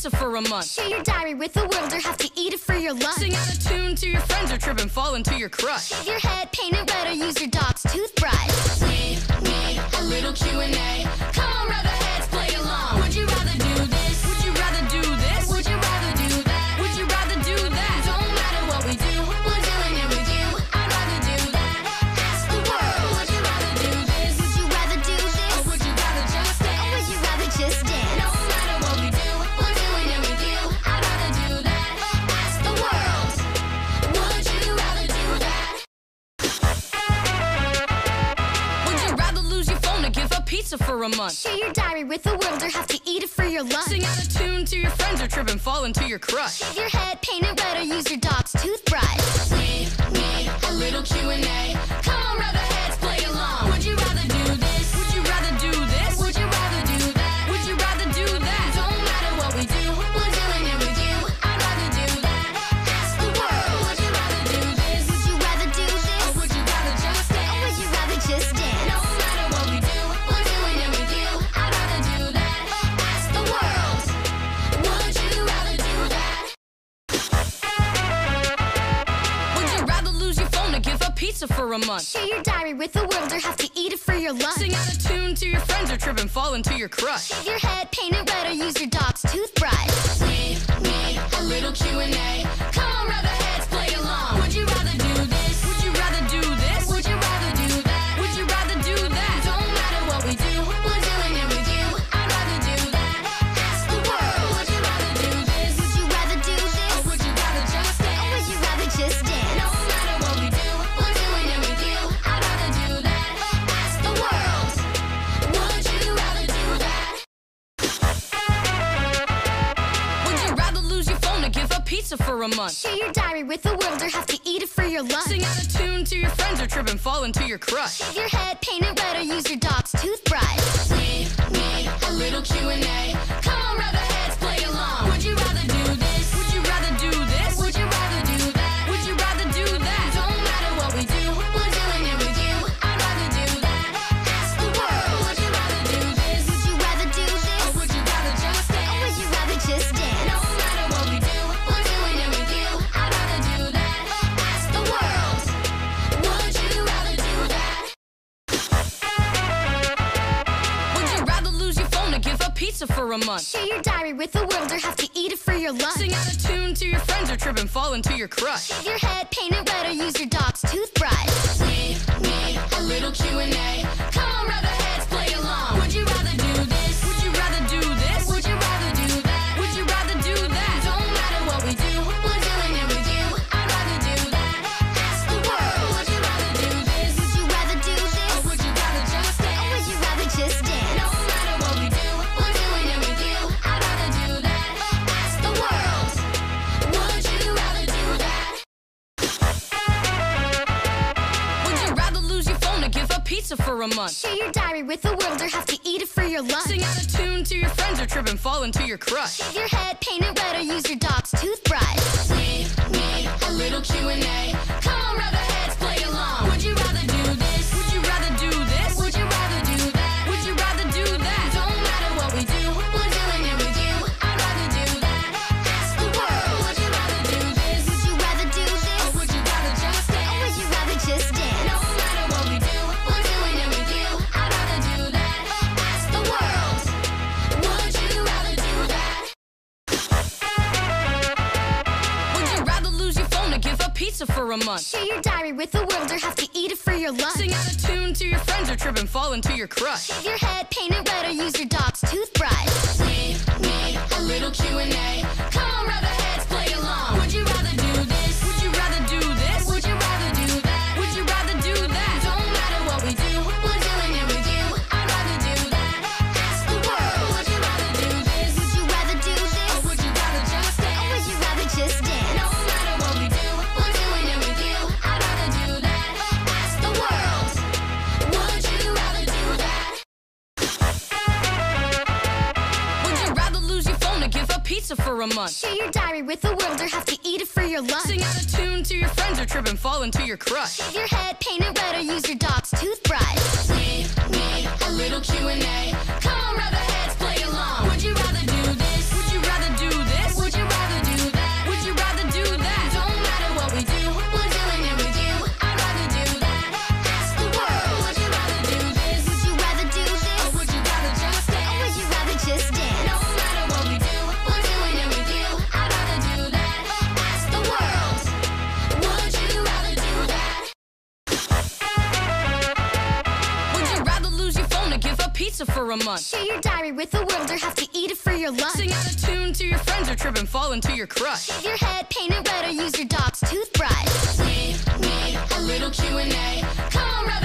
pizza for a month. Share your diary with the world or have to eat it for your lunch. Sing out a tune to your friends or trip and fall into your crush. Shave your head, paint it red, or use your dog's toothbrush. We need a little Q&A. Come on, heads, play along. Would you rather do pizza for a month? Share your diary with the world or have to eat it for your lunch. Sing out a tune to your friends or trip and fall into your crush. Shave your head, paint it red, or use your dog's toothbrush. We need a little Q&A. Come on, heads, play along. Pizza for a month? Share your diary with the world or have to eat it for your lunch. Sing out a tune to your friends or trip and fall into your crush. Shave your head, paint it red, or use your dog's toothbrush. We need a little Q&A. Come on, heads, pizza for a month? Share your diary with the world or have to eat it for your lunch. Sing out a tune to your friends or trip and fall into your crush. Shave your head, paint it red, or use your dog's toothbrush. We need a little Q&A. Come on, heads, pizza for a month? Share your diary with the world or have to eat it for your lunch. Sing out a tune to your friends or trip and fall into your crush. Shave your head, paint it red, or use your dog's toothbrush. We need a little Q&A. Come on, heads, pizza for a month? Share your diary with the world or have to eat it for your lunch. Sing out a tune to your friends or trip and fall into your crush. Shave your head, paint it red, or use your dog's toothbrush. We need a little Q&A. Come on, heads, play along. Would you rather for a month? Share your diary with the world or have to eat it for your lunch. Sing out a tune to your friends or trip and fall into your crush. Shave your head, paint it red, or use your dog's toothbrush. We need a little Q&A. Come on, heads, pizza for a month? Share your diary with the world or have to eat it for your lunch. Sing out a tune to your friends or trip and fall into your crush. Shave your head, paint it red, or use your dog's toothbrush. We need a little Q&A. pizza for a month. Share your diary with the world or have to eat it for your lunch. Sing out a tune to your friends or trip and fall into your crush. Shave your head, paint it red, or use your dog's toothbrush. We need a little Q&A. Come on,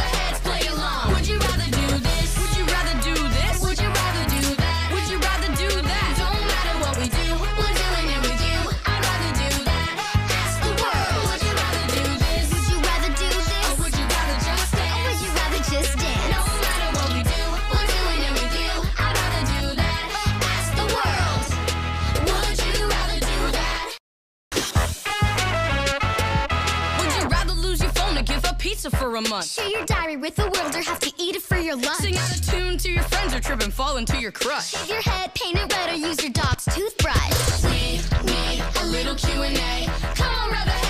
pizza for a month. Share your diary with the world or have to eat it for your lunch. Sing out a tune to your friends or trip and fall into your crush. Shave your head, paint it red, or use your dog's toothbrush. We need a little Q&A. Come on, brother.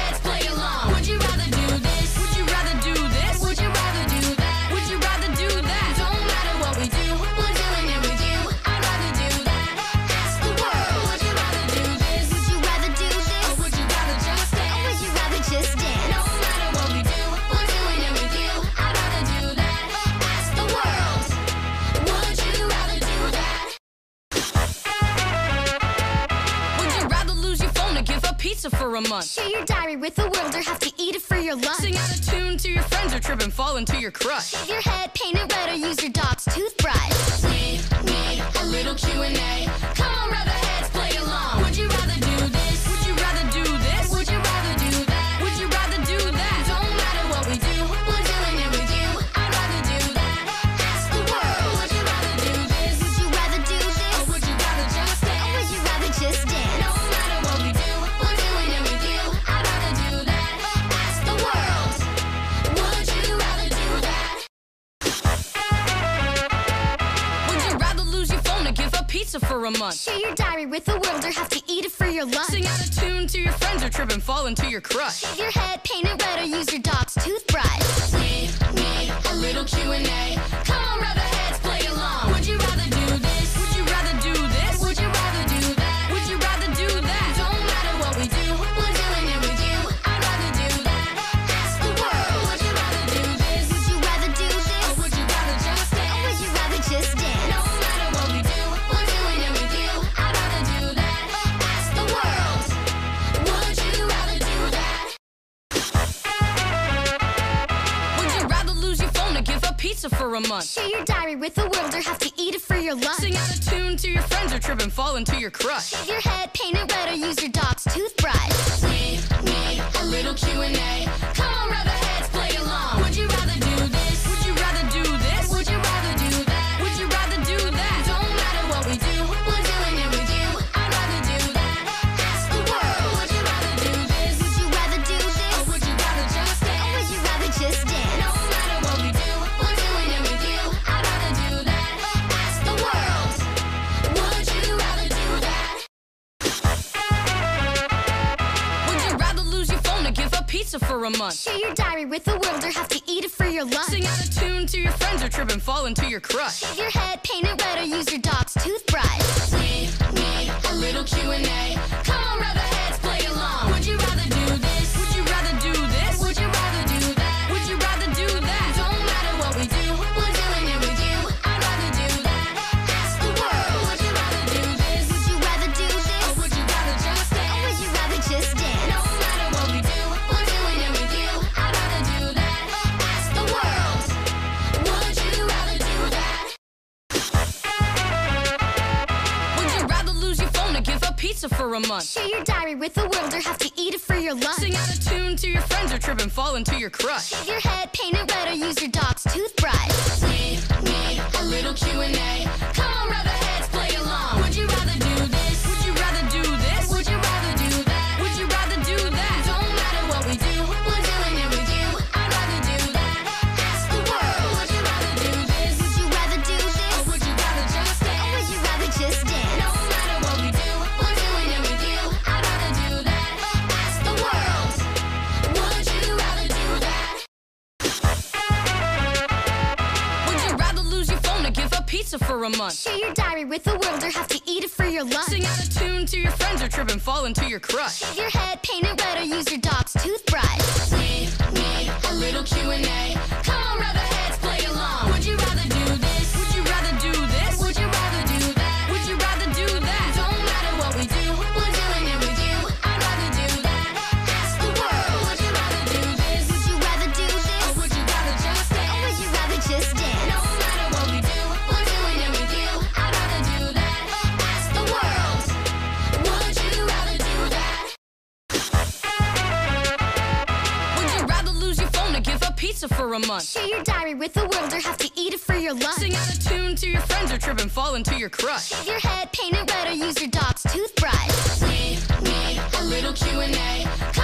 pizza for a month. Share your diary with the world or have to eat it for your lunch. Sing out a tune to your friends or trip and fall into your crush. Shave your head, paint it red, or use your dog's toothbrush. We need a little Q&A. Come on, rub the head. and fall into your crush. Shave your head, paint share your diary with the world or have to eat it for your lunch. Sing out a tune to your friends or trip and fall into your crush. Shave your head, paint it red, or use your dog's toothbrush. a month. Share your diary with the world or have to eat it for your lunch. Sing out a tune to your friends or trip and fall into your crush. Shave your head, paint it red, or use your dog's toothbrush. We need a little Q&A. Come on, salsa for a month. Share your diary with the world or have to eat it for your lunch. Sing out a tune to your friends or trip and fall into your crush. Shave your head, paint it red, or use your dog's toothbrush. We me a little Q&A. Come on, brother. a month. Share your diary with the world or have to eat it for your lunch. Sing out a tune to your friends or trip and fall into your crush. Shave your head, paint it red, or use your dog's toothbrush. We need a little Q&A. Come on, brother. Share your diary with the world or have to eat it for your lunch. Sing out a tune to your friends or trip and fall into your crush. Shave your head, paint it red, or use your dog's toothbrush. We need a little Q&A.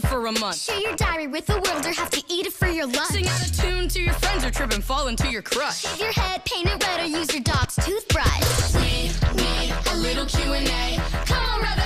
Give for a month? Share your diary with the world or have to eat it for your lunch. Sing out a tune to your friends or trip and fall into your crush. Shave your head, paint it red, or use your dog's toothbrush. We need a little Q&A. Come on, rub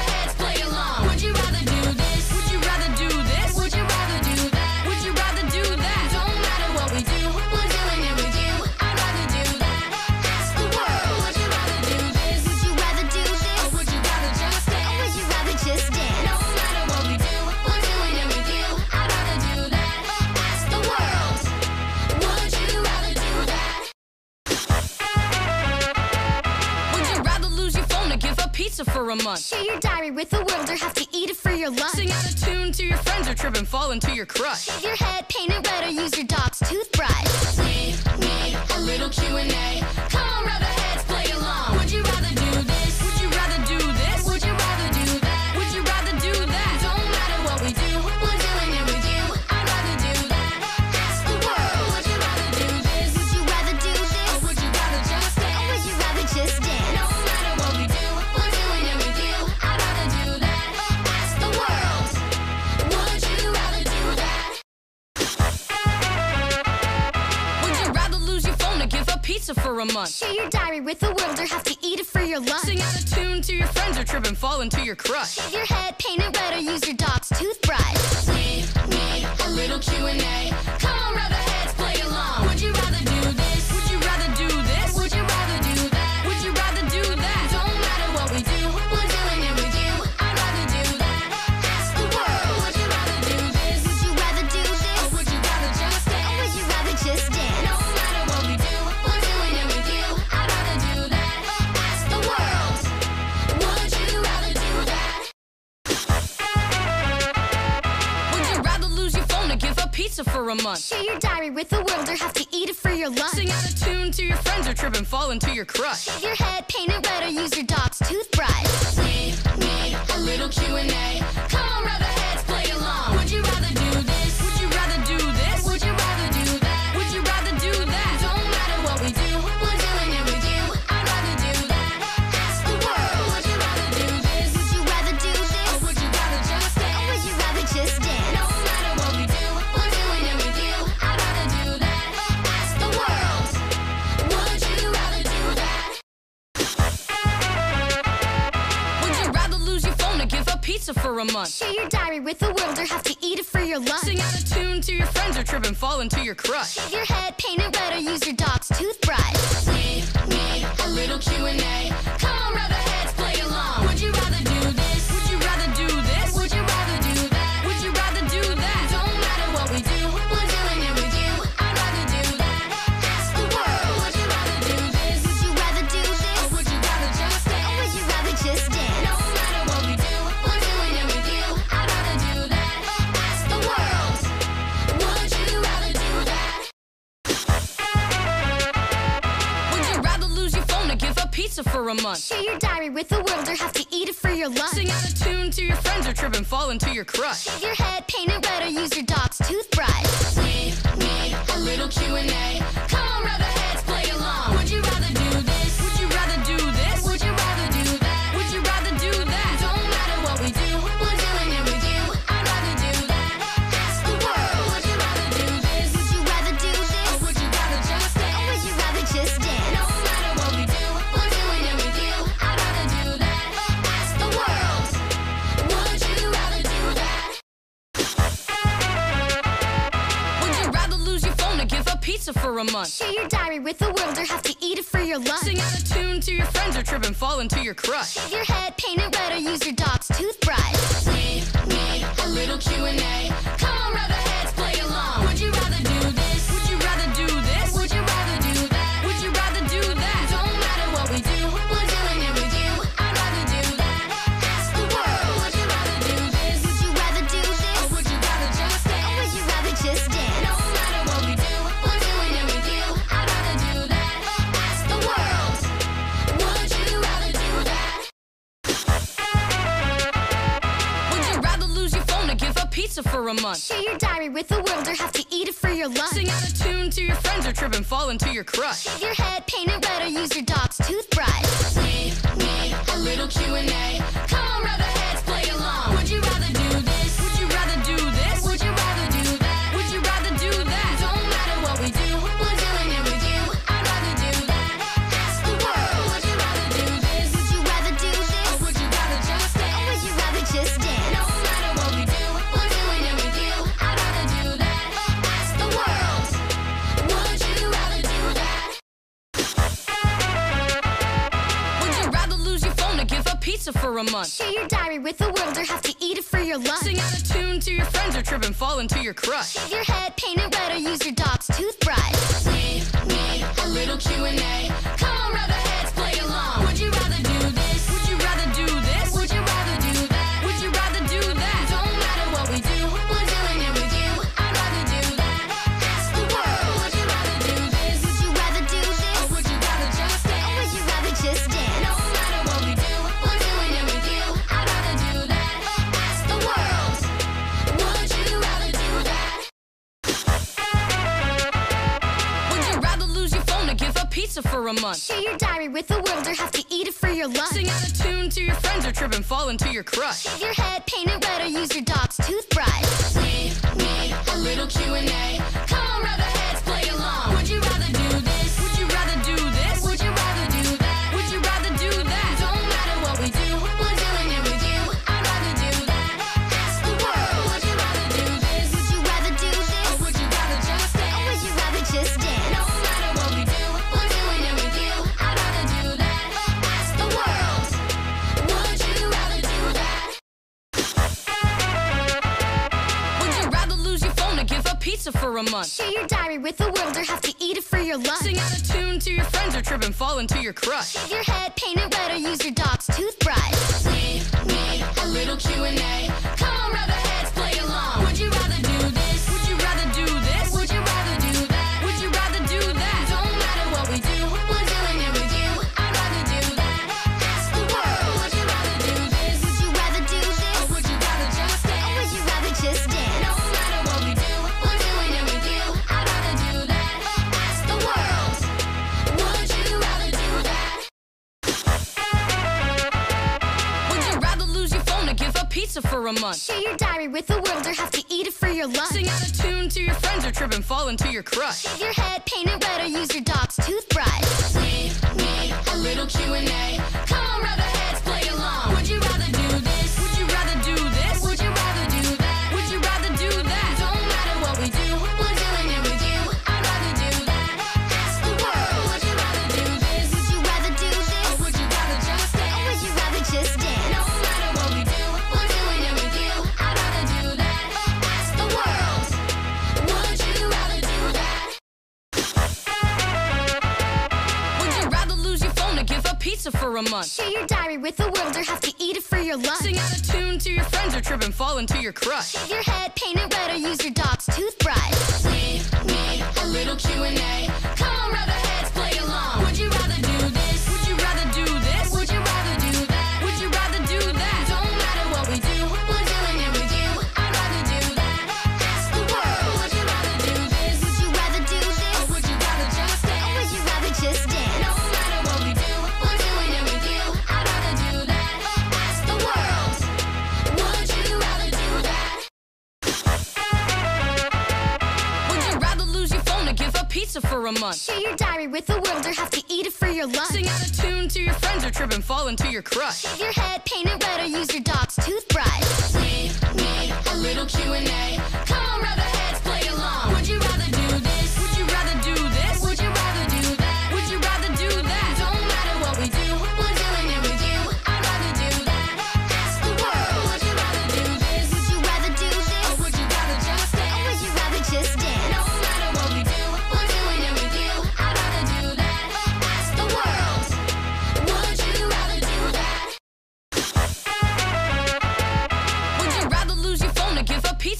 give for a month? Share your diary with the world or have to eat it for your lunch. Sing out a tune to your friends or trip and fall into your crush. Shave your head, paint it red, or use your dog's toothbrush. We need a little Q&A. Come on, rub heads, play along. Would you rather do pizza for a month? Share your diary with the world or have to eat it for your lunch. Sing out a tune to your friends or trip and fall into your crush. Shave your head, paint it red, or use your dog's toothbrush. We need a little Q&A. Come on, rub heads, pizza for a month? Share your diary with the world or have to eat it for your lunch. Sing out a tune to your friends or trip and fall into your crush. Shave your head, paint it red, or use your dog's toothbrush. We need a little Q&A. Come on, rub the heads, for a month? Share your diary with the world or have to eat it for your lunch. Sing out a tune to your friends or trip and fall into your crush. Shave your head, paint it red, or use your dog's toothbrush. We need a little Q&A. Come on, rub heads, play along. Would you rather pizza for a month? Share your diary with the world or have to eat it for your lunch. Sing out a tune to your friends or trip and fall into your crush. Shave your head, paint it red, or use your dog's toothbrush. We need a little Q&A. Come on, rub heads, pizza for a month? Share your diary with the world or have to eat it for your lunch. Sing out a tune to your friends or trip and fall into your crush. Shave your head, paint it red, or use your dog's toothbrush. We need a little Q&A. Come on, rub for a month. Share your diary with the world or have to eat it for your lunch. Sing out a tune to your friends or trip and fall into your crush. Shave your head, paint it red, or use your dog's toothbrush. We need a little Q&A. Come on, rub pizza for a month? Share your diary with the world or have to eat it for your lunch. Sing out a tune to your friends or trip and fall into your crush. Shave your head, paint it red, or use your dog's toothbrush. We need a little Q&A. Pizza for a month? Share your diary with the world or have to eat it for your lunch. Sing out a tune to your friends or trip and fall into your crush. Shave your head, paint it red, or use your dog's toothbrush. We need a little Q&A. Come on, rub heads, play along. Would you rather pizza for a month? Share your diary with the world or have to eat it for your lunch. Sing out a tune to your friends or trip and fall into your crush. Shave your head, paint it red, or use your dog's toothbrush. We need a little Q&A. Come on, rub heads, play along. Would you rather do pizza for a month? Share your diary with the world or have to eat it for your lunch. Sing out a tune to your friends or trip and fall into your crush. Shave your head, paint it red, or use your dog's toothbrush. We need a little Q&A. Come on, rub our heads, pizza for a month? Share your diary with the world or have to eat it for your lunch. Sing out a tune to your friends or trip and fall into your crush. Shave your head, paint it red, or use your dog's toothbrush. We need a little Q&A. Come on, rub our heads, pizza for a month? Share your diary with the world or have to eat it for your lunch. Sing out a tune to your friends or trip and fall into your crush. Shave your head, paint it red, or use your dog's toothbrush. We need a little Q&A. Come on, rub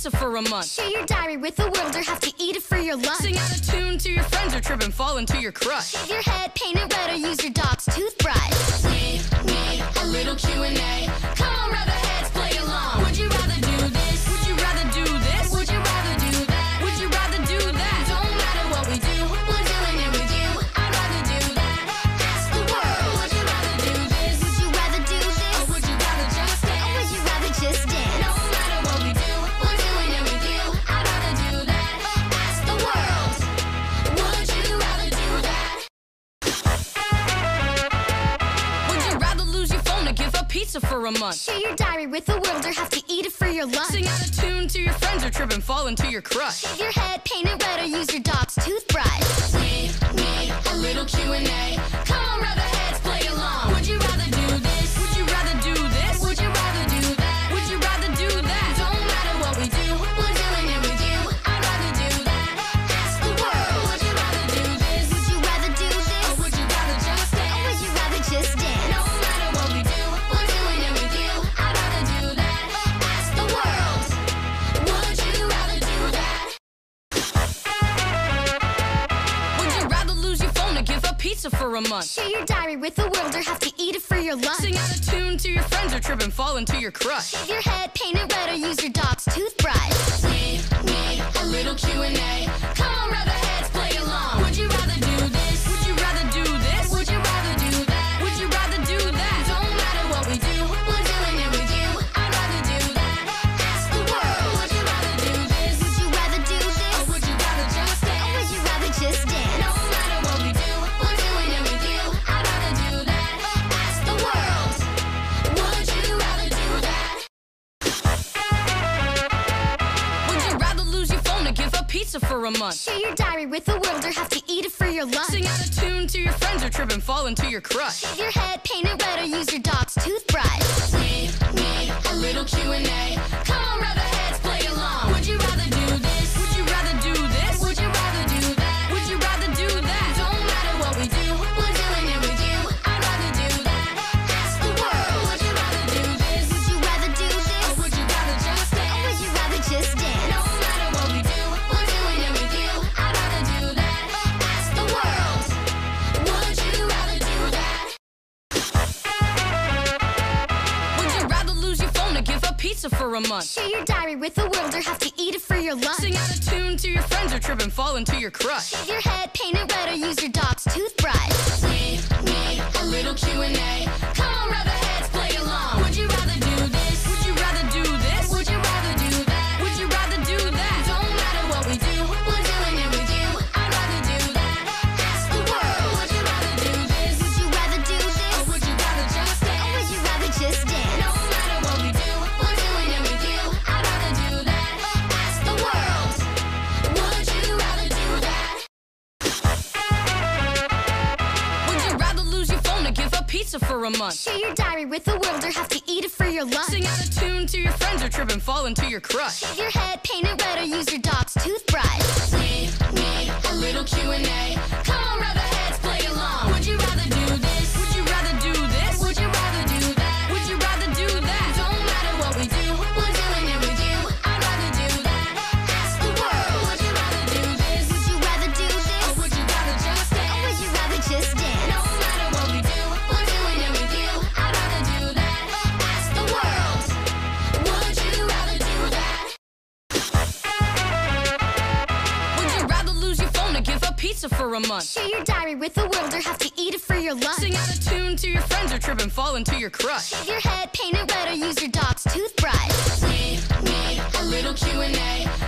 pizza for a month? Share your diary with the world or have to eat it for your lunch. Sing out a tune to your friends or trip and fall into your crush. Shave your head, paint it red, or use your dog's toothbrush. trip and fall into your crush. Shave your head, paint it red, or use your dog's toothbrush. We need a little Q&A. month. Share your diary with the world or have to eat it for your lunch. Sing out a tune to your friends or trip and fall into your crush. Shave your head, paint it red, or use your dog's toothbrush. We need a little Q&A. Come on, Rubberhead. a month. Share your diary with the world or have to eat it for your lunch. Sing out a tune to your friends or trip and fall into your crush. Shave your head, paint it red, or use your dog's toothbrush. We need a little Q&A. pizza for a month. Share your diary with the world or have to eat it for your lunch. Sing out a tune to your friends or trip and fall into your crush. Shave your head, paint it red, or use your dog's toothbrush. We need a little Q&A. Come on, brother. pizza for a month. Share your diary with the world or have to eat it for your lunch. Sing out a tune to your friends or trip and fall into your crush. Shave your head, paint it red, or use your dog's toothbrush. We need a little Q&A. Come on, brother. and fall into your crush. Shave your head, paint it red, or use your dog's toothbrush. We need a little Q&A.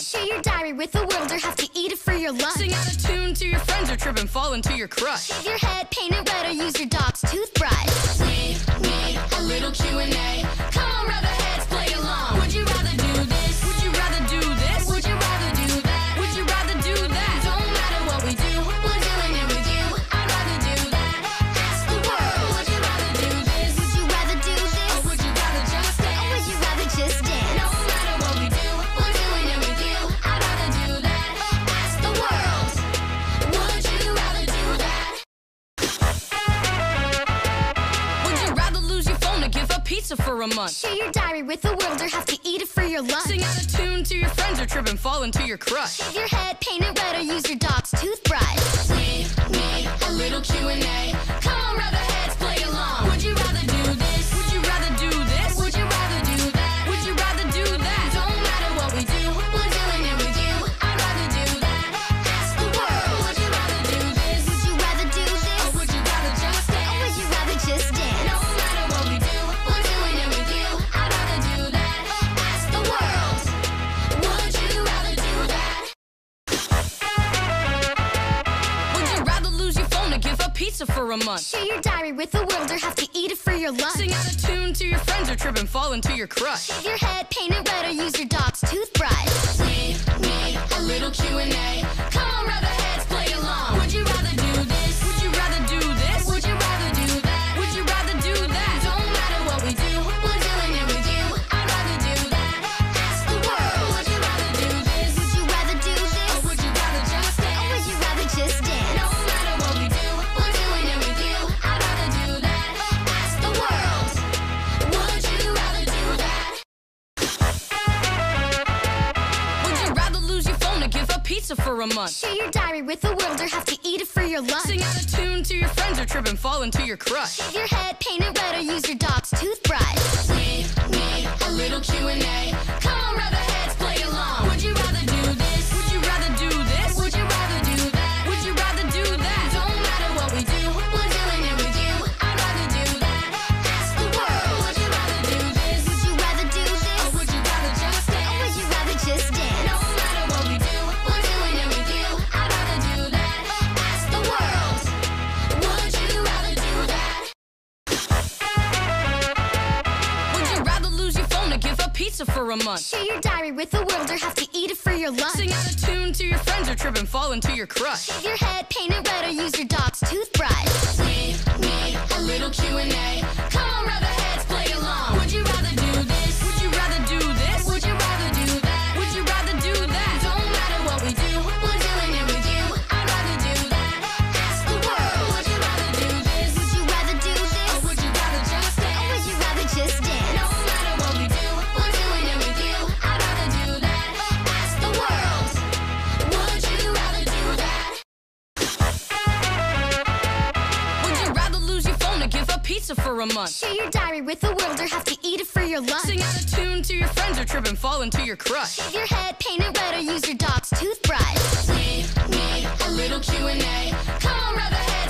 Share your diary with the world or have to eat it for your lunch. Sing out a tune to your friends or trip and fall into your crush. Shave your head, paint it red, or use your dog's toothbrush. We need a little Q&A. Come on, rub heads. month. Share your diary with the world or have to eat it for your lunch. Sing out a tune to your friends or trip and fall into your crush. Shave your head, paint it red, or use your dog's toothbrush. We need a little Q&A. For a month. Share your diary with the world or have to eat it for your lunch. Sing out a tune to your friends or trip and fall into your crush. Shave your head, paint it red, or use your dog's toothbrush. We need a little Q&A. Pizza for a month? Share your diary with the world or have to eat it for your lunch. Sing out a tune to your friends or trip and fall into your crush. Shave your head, paint it red, or use your dog's toothbrush. We need a little Q&A. Come on, rather for a month? Share your diary with the world or have to eat it for your lunch. Sing out a tune to your friends or trip and fall into your crush. Shave your head, paint it red, or use your dog's toothbrush. We need a little Q&A. Come on, rather heads, play along. Would you rather for a month? Share your diary with the world or have to eat it for your lunch. Sing out a tune to your friends or trip and fall into your crush. Shave your head, paint it red, or use your dog's toothbrush. We need a little Q&A. Come on, rather heads, play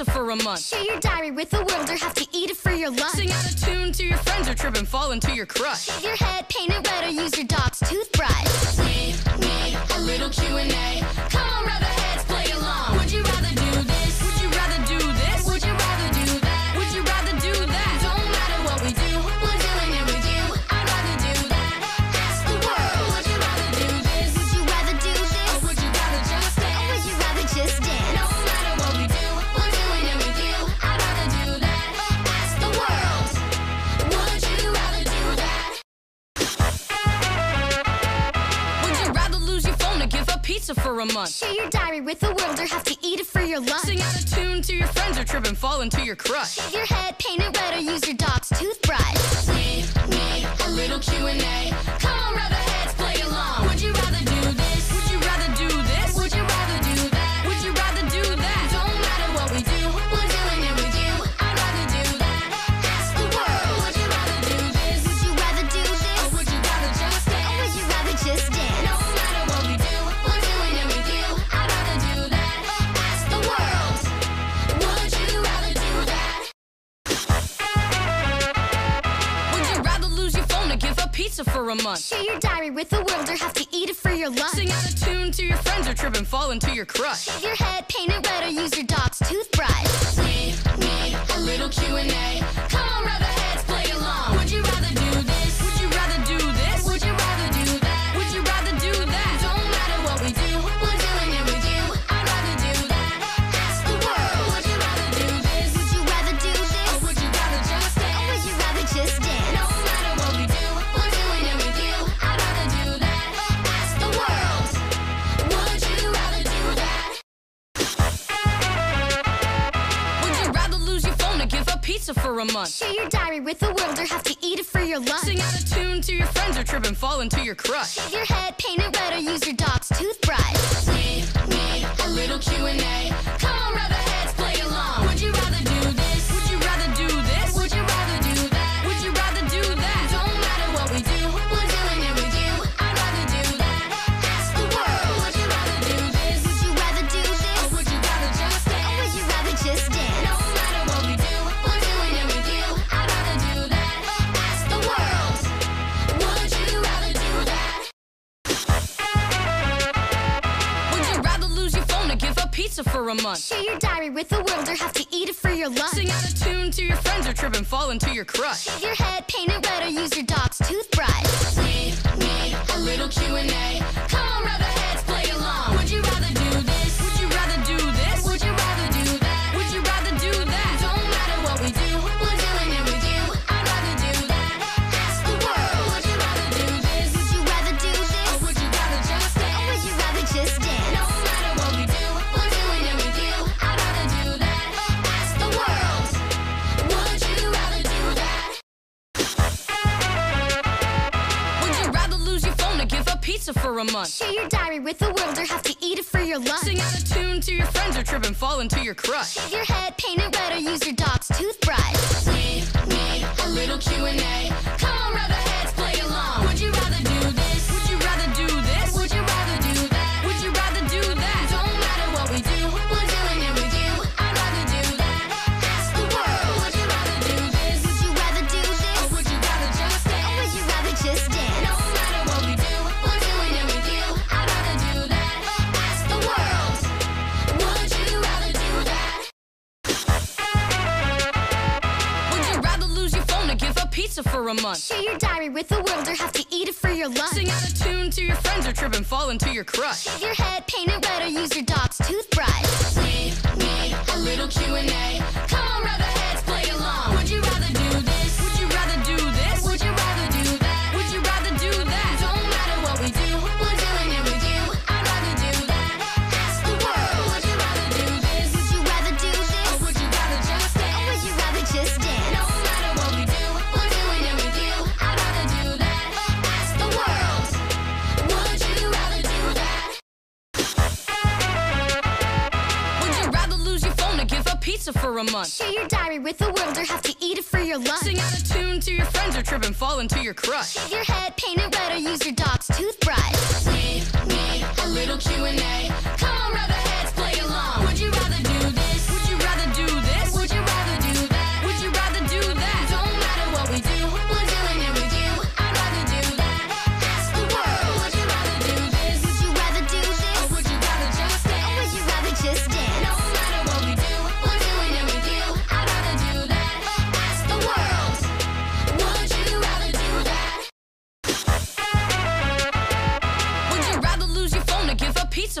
pizza for a month? Share your diary with the world or have to eat it for your lunch. Sing out a tune to your friends or trip and fall into your crush. Shave your head, paint it red, or use your dog's toothbrush. We need a little Q&A. Come on, rather pizza for a month? Share your diary with the world or have to eat it for your lunch. Sing out a tune to your friends or trip and fall into your crush. Shave your head, paint it red, or use your dog's toothbrush. We need a little Q&A. Come on, rather pizza for a month? Share your diary with the world or have to eat it for your lunch. Sing out a tune to your friends or trip and fall into your crush. Shave your head, paint it red, or use your dog's toothbrush. We need a little Q&A. Come on, rather give for a month? Share your diary with the world or have to eat it for your lunch. Sing out a tune to your friends or trip and fall into your crush. Shave your head, paint it red, or use your dog's toothbrush. We need a little Q&A. Come on, rather heads, for a month. Share your diary with the world or have to eat it for your lunch. Sing out a tune to your friends or trip and fall into your crush. Shave your head, paint it red, or use your dog's toothbrush. We need a little Q&A. Give for a month? Share your diary with the world or have to eat it for your lunch. Sing out a tune to your friends or trip and fall into your crush. Shave your head, paint it red, or use your dog's toothbrush. We need a little Q&A. Come on, rub give for a month? Share your diary with the world or have to eat it for your lunch. Sing out a tune to your friends or trip and fall into your crush. Shave your head, paint it red, or use your dog's toothbrush. We need a little Q&A. Come on, rub heads, play along. Would you rather do pizza for a month? Share your diary with the world or have to eat it for your lunch. Sing out a tune to your friends or trip and fall into your crush. Shave your head, paint it red, or use your dog's toothbrush. We need a little Q&A. Come on, rub heads,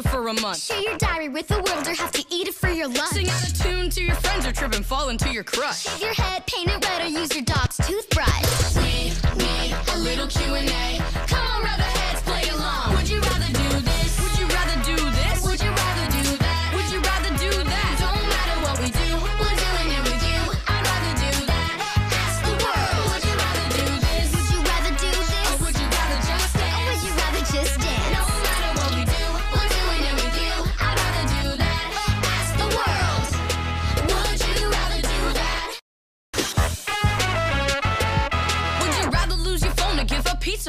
pizza for a month? Share your diary with the world or have to eat it for your lunch. Sing out a tune to your friends or trip and fall into your crush. Shave your head, paint it red, or use your dog's toothbrush. We need a little Q&A. Come on, rub heads,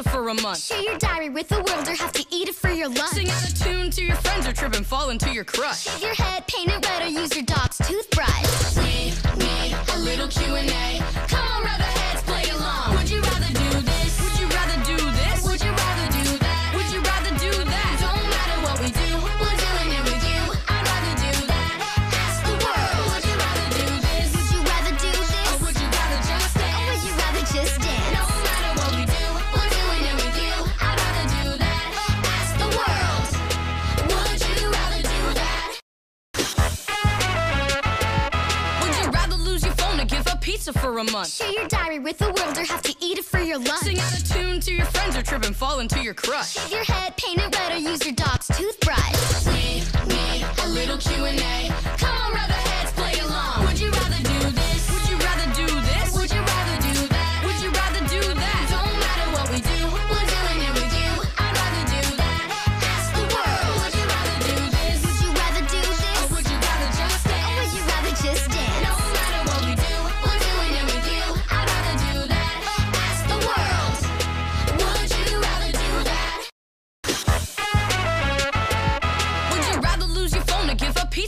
pizza for a month? Share your diary with the world or have to eat it for your lunch. Sing out a tune to your friends or trip and fall into your crush. Shave your head, paint it red, or use your dog's toothbrush. We need a little Q&A. Come on, rub pizza for a month? Share your diary with the world or have to eat it for your lunch. Sing out a tune to your friends or trip and fall into your crush. Shave your head, paint it red, or use your dog's toothbrush. We need a little Q&A. Come on, rub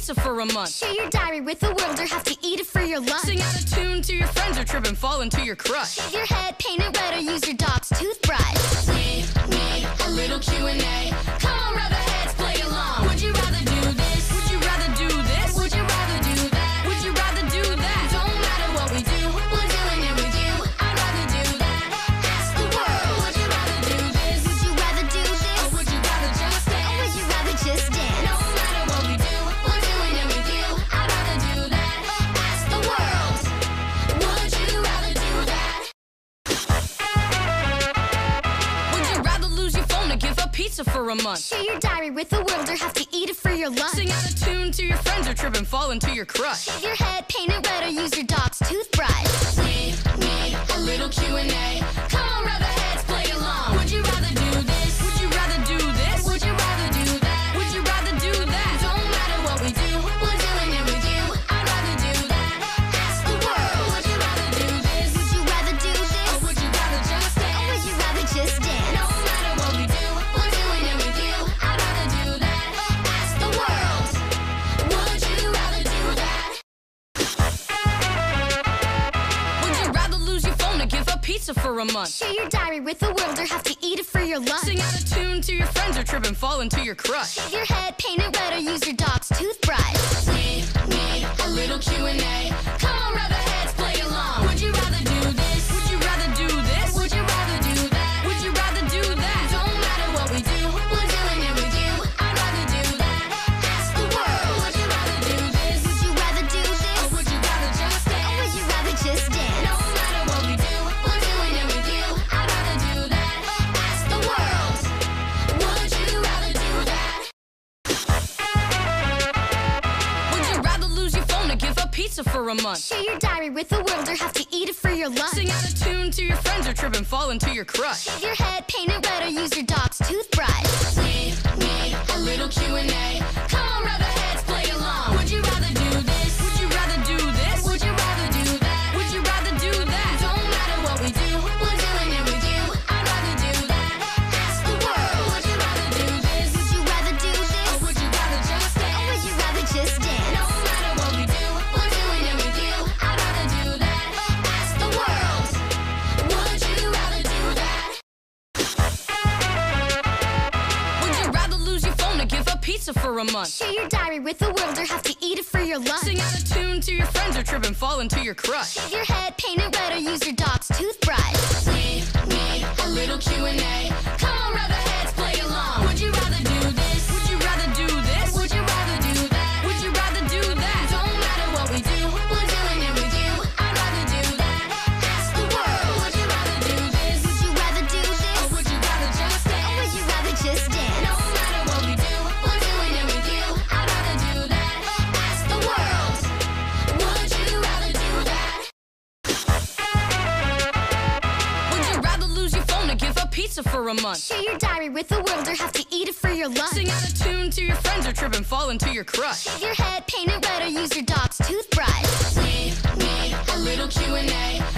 pizza for a month? Share your diary with the world or have to eat it for your lunch. Sing out a tune to your friends or trip and fall into your crush. Shave your head, paint it red, or use your dog's toothbrush. We need a little Q&A. Come on, rub pasta for a month. Share your diary with the world or have to eat it for your lunch. Sing out a tune to your friends or trip and fall into your crush. Shave your head, paint it red, or use your dog's toothbrush. We need a little Q&A. Come on, brother. pasta for a month. Share your diary with the world or have to eat it for your lunch. Sing out a tune to your friends or trip and fall into your crush. Shave your head, paint it red, or use your dog's toothbrush. We need a little Q&A. Come on, brother. to your friends or trip and fall into your crush. Shave your head, paint it red, or use your Share your diary with the world or have to eat it for your lunch. Sing out a tune to your friends or trip and fall into your crush. Shave your head, paint it red, or use your dog's toothbrush. We need a little Q&A. a month. Share your diary with the world or have to eat it for your lunch. Sing out a tune to your friends or trip and fall into your crush. Shave your head, paint it red, or use your dog's toothbrush. We need a little Q&A.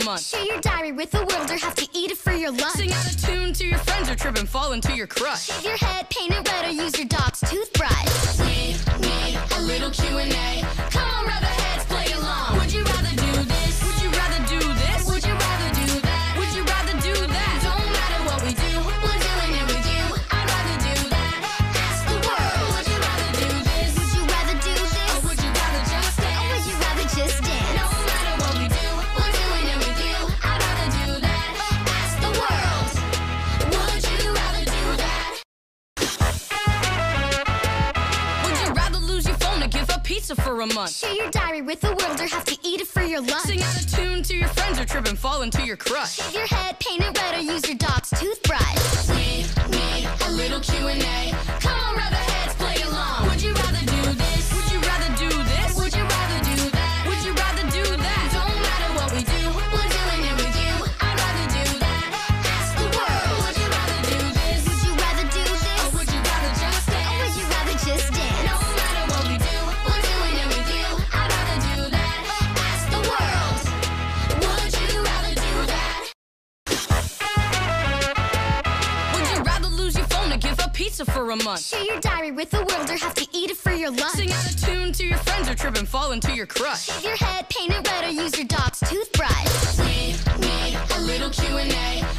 a month. Share your diary with the world or have to eat it for your lunch. Sing out a tune to your friends or trip and fall into your crush. Shave your head, paint it red, or use your dog's toothbrush. We me, a little Q&A. Come on, rub our heads. for a month. Share your diary with the world or have to eat it for your lunch. Sing out a tune to your friends or trip and fall into your crush. Shave your head, paint it red, or use your dog's toothbrush. We need a little Q&A. Come on, brother. your lunch. Sing out a tune to your friends or trip and fall into your crush. Shave your head, paint it red, or use your dog's toothbrush. We need a little Q&A.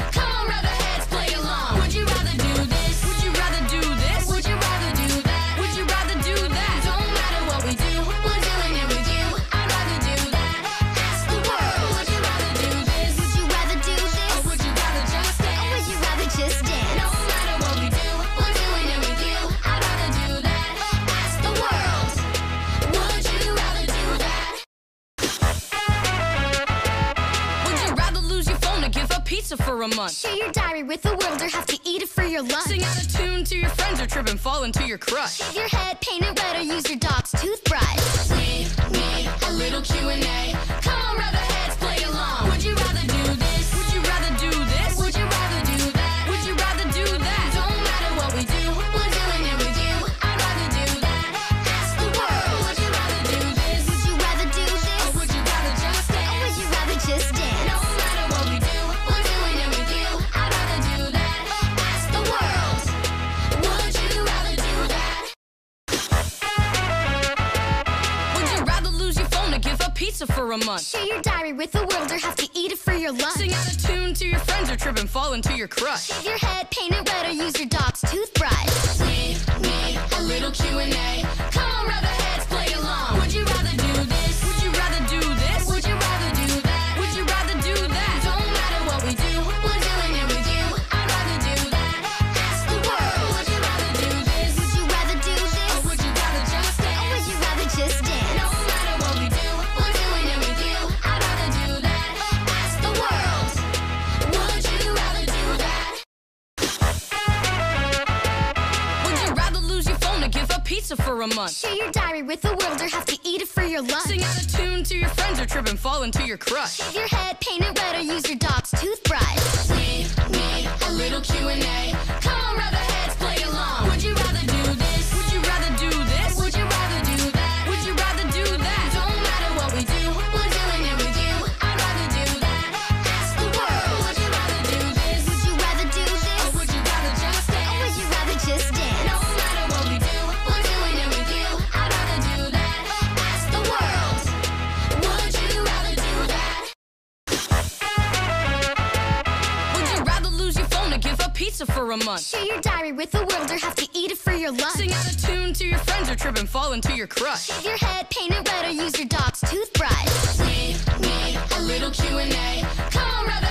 A month. Share your diary with the world or have to eat it for your lunch. Sing out a tune to your friends or trip and fall into your crush. Shave your head, paint it red, or use your dog's toothbrush. We need a little Q&A. Come on, rub pizza for a month? Share your diary with the world or have to eat it for your lunch. Sing out a tune to your friends or trip and fall into your crush. Shave your head, paint it red, or use your dog's toothbrush. We need a little Q&A. Come on, rub heads, play pizza for a month? Share your diary with the world or have to eat it for your lunch. Sing out a tune to your friends or trip and fall into your crush. Shave your head, paint it red, or use your dog's toothbrush. We need a little Q&A. Pizza for a month? Share your diary with the world or have to eat it for your lunch. Sing out a tune to your friends or trip and fall into your crush. Shave your head, paint it red, or use your dog's toothbrush. We need a little Q&A. Come on, rub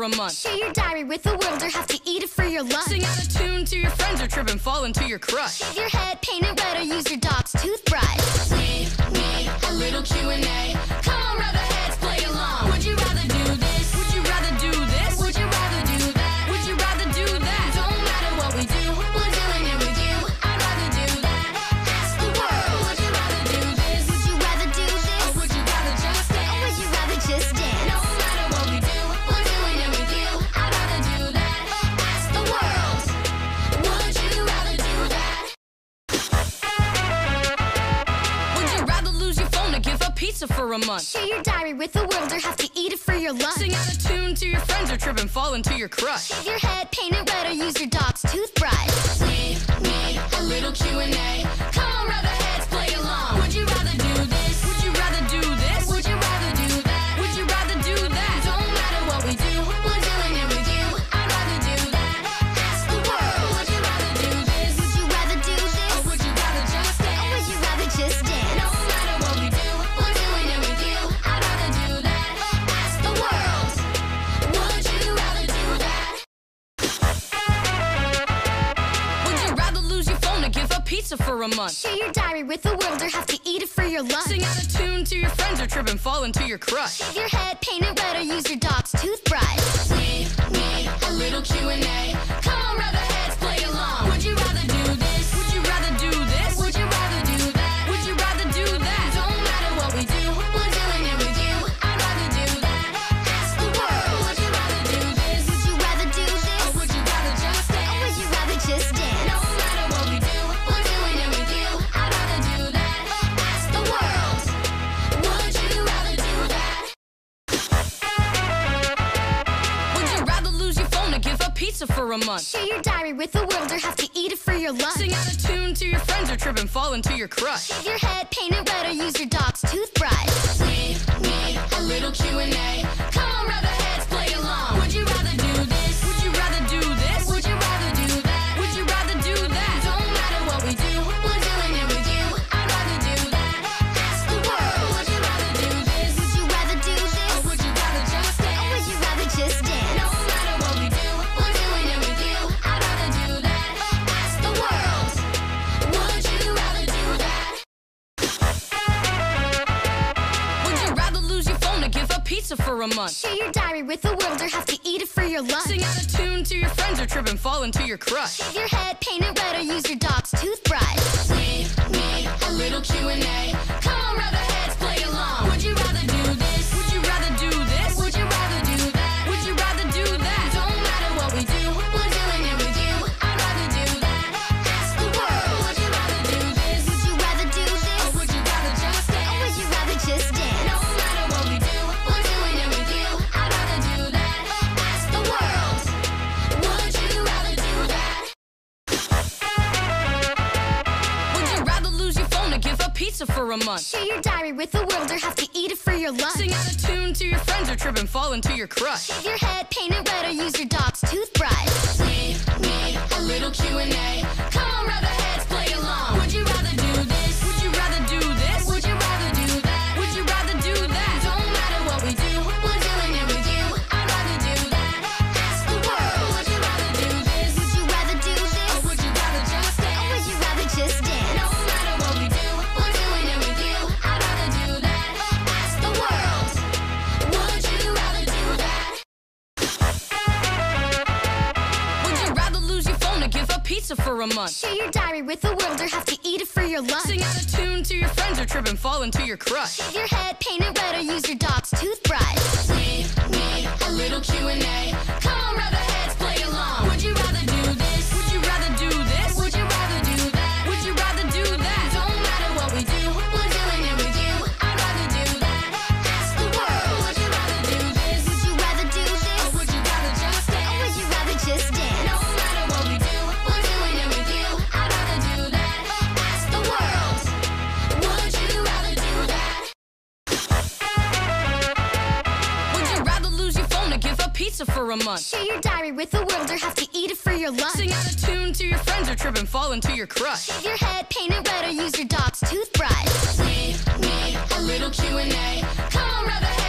for a month? Share your diary with the world or have to eat it for your lunch. Sing out a tune to your friends or trip and fall into your crush. Shave your head, paint it red, or use your dog's toothbrush. We need a little Q&A. Come on, rub pizza for a month? Share your diary with the world or have to eat it for your lunch. Sing out a tune to your friends or trip and fall into your crush. Shave your head, paint it red, or use your dog's toothbrush. We need a little Q&A. Come on, rub heads, play along. Would you rather pizza for a month? Share your diary with the world or have to eat it for your lunch. Sing out a tune to your friends or trip and fall into your crush. Shave your head, paint it red, or use your dog's toothbrush. We need a little Q&A. Come on, rub heads, pizza for a month? Share your diary with the world or have to eat it for your lunch. Sing out a tune to your friends or trip and fall into your crush. Shave your head, paint it red, or use your dog's toothbrush. We need a little Q&A. For a month. Share your diary with the world or have to eat it for your lunch. Sing out a tune to your friends or trip and fall into your crush. Shave your head, paint it red, or use your dog's toothbrush. We need a little Q&A. Pizza for a month? Share your diary with the world or have to eat it for your lunch. Sing out a tune to your friends or trip and fall into your crush. Shave your head, paint it red, or use your dog's toothbrush. We need a little Q&A. Come on, rather heads, play along. Would you rather do pizza for a month? Share your diary with the world or have to eat it for your lunch. Sing out a tune to your friends or trip and fall into your crush. Shave your head, paint it red, or use your dog's toothbrush. We need a little Q&A. Come on, heads, play pizza for a month? Share your diary with the world or have to eat it for your lunch. Sing out a tune to your friends or trip and fall into your crush. Shave your head, paint it red, or use your dog's toothbrush. We need a little Q&A. Come on, rather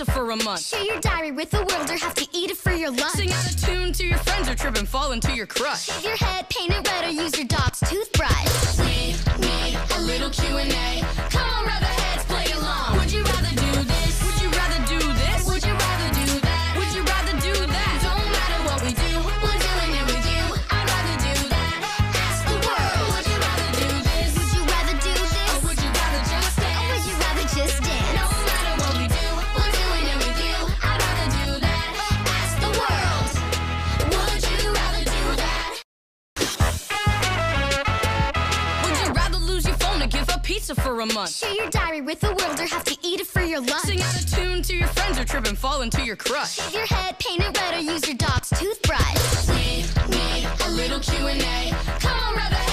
pizza for a month? Share your diary with the world or have to eat it for your lunch. Sing out a tune to your friends or trip and fall into your crush. Shave your head, paint it red, or use your dog's toothbrush. We need a little Q&A. Come on, rather pizza for a month? Share your diary with the world or have to eat it for your lunch. Sing out a tune to your friends or trip and fall into your crush. Shave your head, paint it red, or use your dog's toothbrush. We need a little Q&A. Come on, rather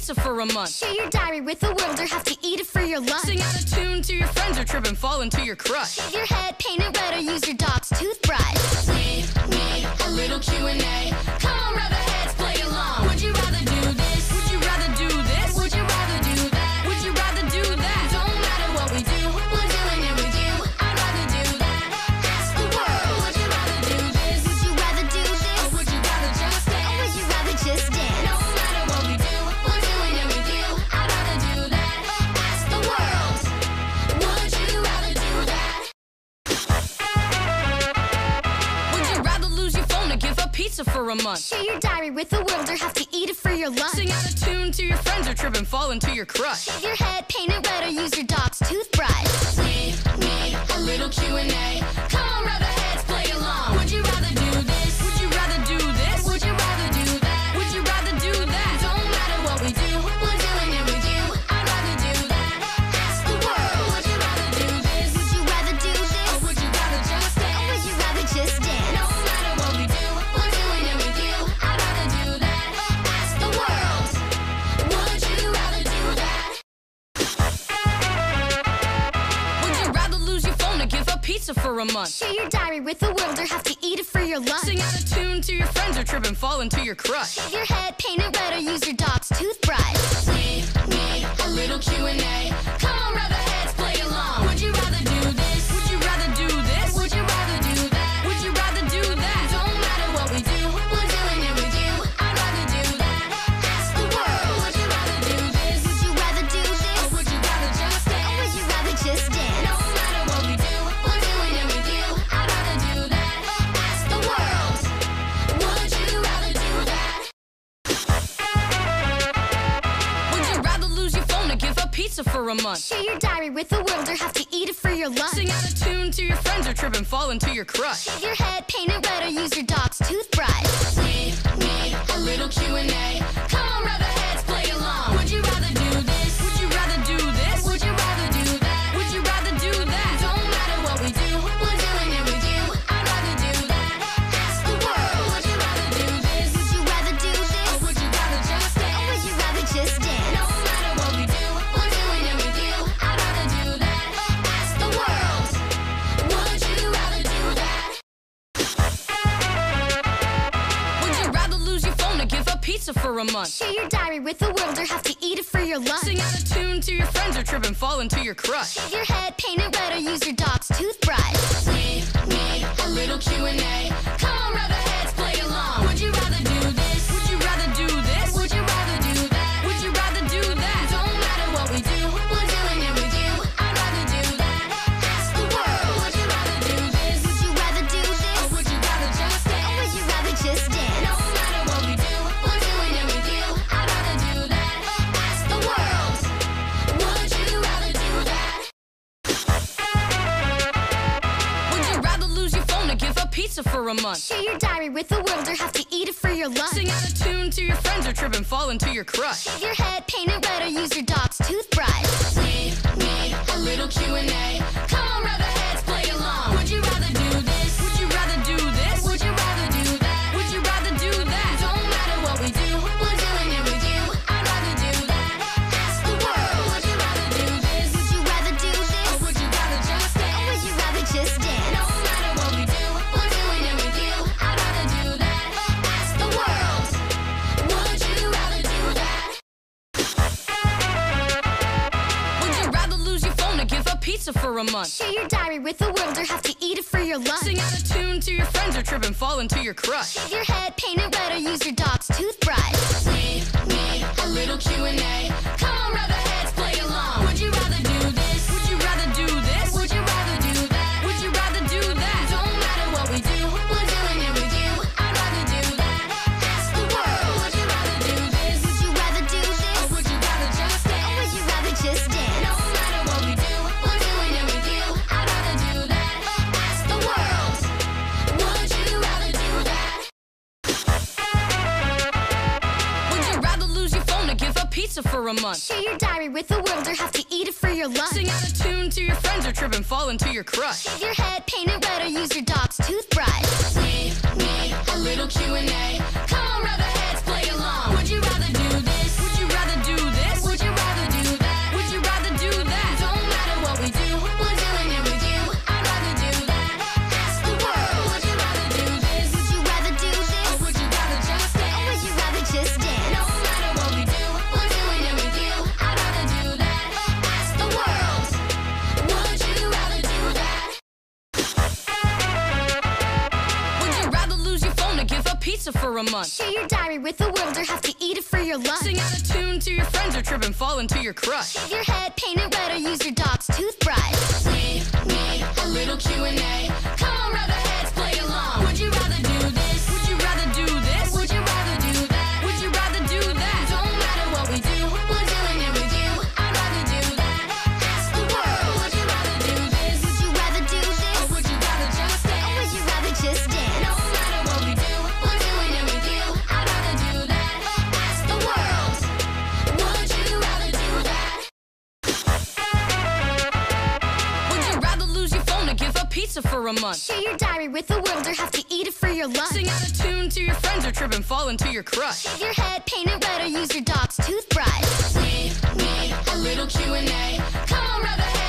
pizza for a month? Share your diary with the world or have to eat it for your lunch. Sing out a tune to your friends or trip and fall into your crush. Shave your head, paint it red, or use your month? Share your diary with the world or have to eat it for your lunch. Sing out a tune to your friends or trip and fall into your crush. Shave your head, paint it red, or use your dog's toothbrush. We need a little Q&A. Come on, rather heads, a month. Share your diary with the world or have to eat it for your lunch. Sing out a tune to your friends or trip and fall into your crush. Shave your head, paint it red, or use your dog's toothbrush. We need a little Q&A. Give for a month? Share your diary with the world or have to eat it for your lunch. Sing out a tune to your friends or trip and fall into your crush. Shave your head, paint it red, or use your dog's toothbrush. We need a little Q&A. Come on, rubber give for a month? Share your diary with the world or have to eat it for your lunch. Sing out a tune to your friends or trip and fall into your crush. Shave your head, paint it red, or use your dog's toothbrush. We need a little Q&A. Come on, rubber pizza for a month? Share your diary with the world or have to eat it for your lunch. Sing out a tune to your friends or trip and fall into your crush. Shave your head, paint it red, or use your dog's toothbrush. We need a little Q&A. Come on, rubber heads, with the world or have to eat it for your lunch. Sing out a tune to your friends or trip and fall into your crush. Shave your head, paint it red, or use your dog's toothbrush. We need a little Q&A. Month? Share your diary with the world or have to eat it for your lunch. Sing out a tune to your friends or trip and fall into your crush. Shave your head, paint it red, or use your dog's toothbrush. We need a little Q&A. Pizza for a month? Share your diary with the world or have to eat it for your lunch. Sing out a tune to your friends or trip and fall into your crush. Shave your head, paint it red, or use your dog's toothbrush. We need a little Q&A. Come on, rubber pizza for a month? Share your diary with the world or have to eat it for your lunch. Sing out a tune to your friends or trip and fall into your crush. Shave your head, paint it red, or use your dog's toothbrush. We need a little Q&A. Come on, rubber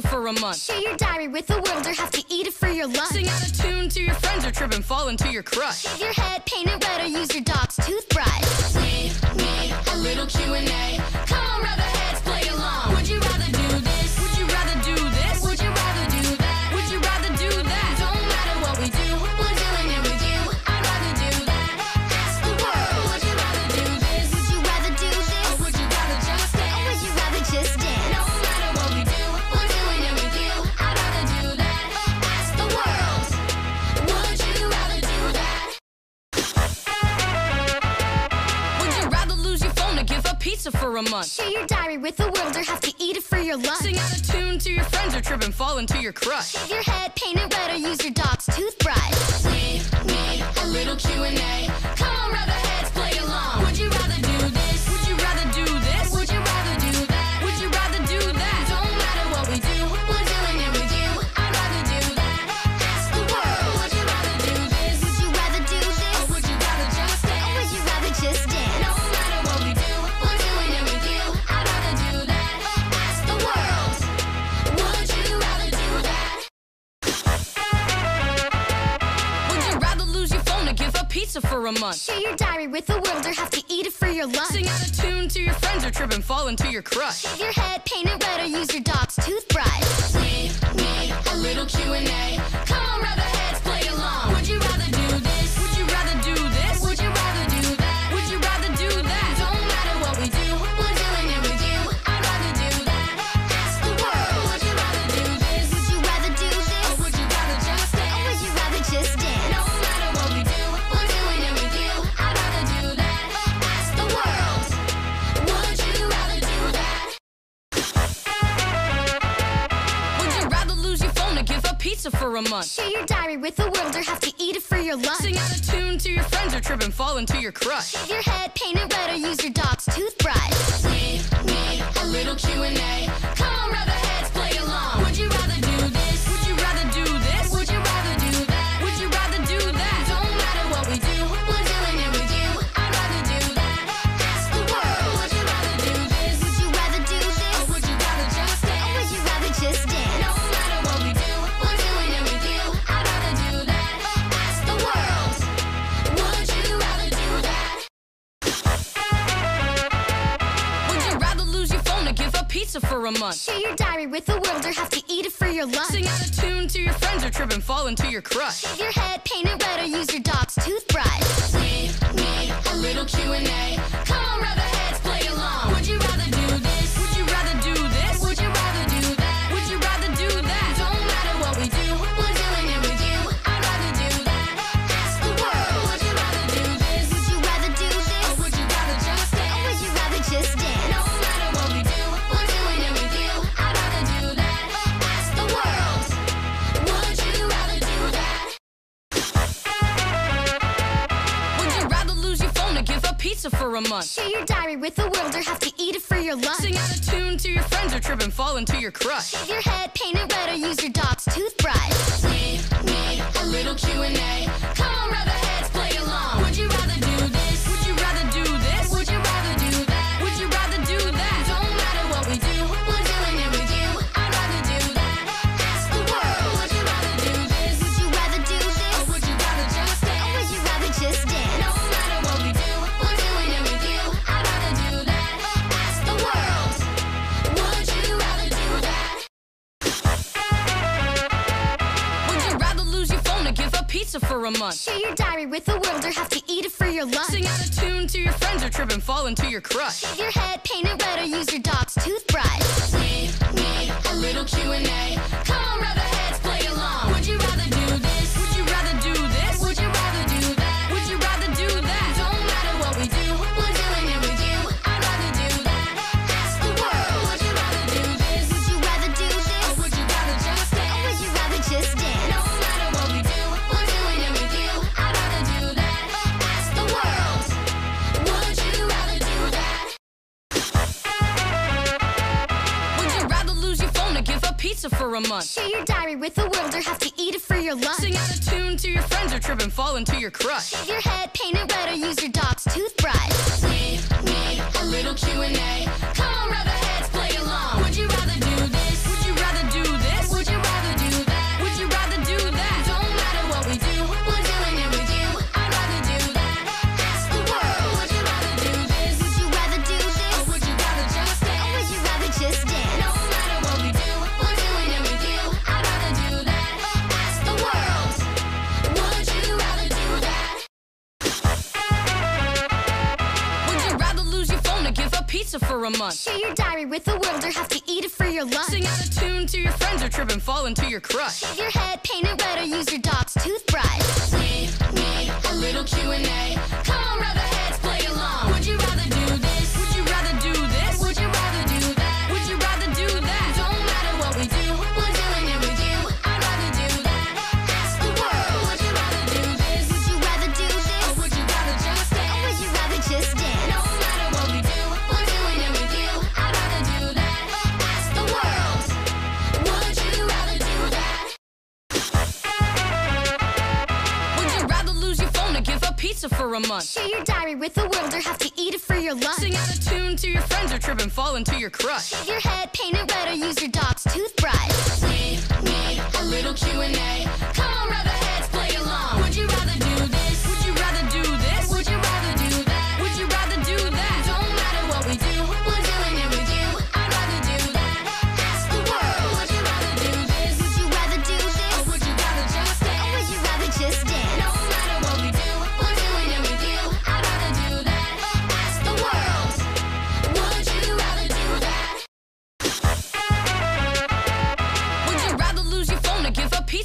pizza for a month. Share your diary with the world or have to eat it for your lunch. Sing out a tune to your friends or trip and fall into your crush. Shave your head, paint it red, or use your dog's toothbrush. We need a little Q&A. Come on, rub month? Share your diary with the world or have to eat it for your lunch. Sing out a tune to your friends or trip and fall into your crush. Shave your head, paint it red, or use your dog's toothbrush. We need a little Q&A. Pizza for a month? Share your diary with the world or have to eat it for your lunch. Sing out a tune to your friends or trip and fall into your crush. Shave your head, paint it red, or use your dog's toothbrush. We need a little Q&A. Come on, rub pizza for a month? Share your diary with the world or have to eat it for your lunch. Sing out a tune to your friends or trip and fall into your crush. Shave your head, paint it red, or use your dog's toothbrush. We need a little Q&A. Come on, rub pizza for a month? Share your diary with the world or have to eat it for your lunch. Sing out a tune to your friends or trip and fall into your crush. Shave your head, paint it red, or use your dog's toothbrush. We need a little Q&A. Come on, rub our heads, pizza for a month? Share your diary with the world or have to eat it for your lunch. Sing out a tune to your friends or trip and fall into your crush. Shave your head, paint it red, or use your dog's toothbrush. We need a little Q&A. Come on, rub our heads, pizza for a month? Share your diary with the world or have to eat it for your lunch. Sing out a tune to your friends or trip and fall into your crush. Shave your head, paint it red, or use your dog's toothbrush. We need a little Q&A. Come on, rub pizza for a month? Share your diary with the world or have to eat it for your lunch. Sing out a tune to your friends or trip and fall into your crush. Shave your head, paint it red, or use your dog's toothbrush. We need a little Q&A. Come on, rub for a month. Share your diary with the world or have to eat it for your lunch. Sing out a tune to your friends or trip and fall into your crush. Shave your head, paint it red, or use your dog's toothbrush. We need a little Q&A. Come on, rub pizza for a month? Share your diary with the world or have to eat it for your lunch. Sing out a tune to your friends or trip and fall into your crush. Shave your head, paint it red, or use your dog's toothbrush. We need a little Q&A. Come on, rub the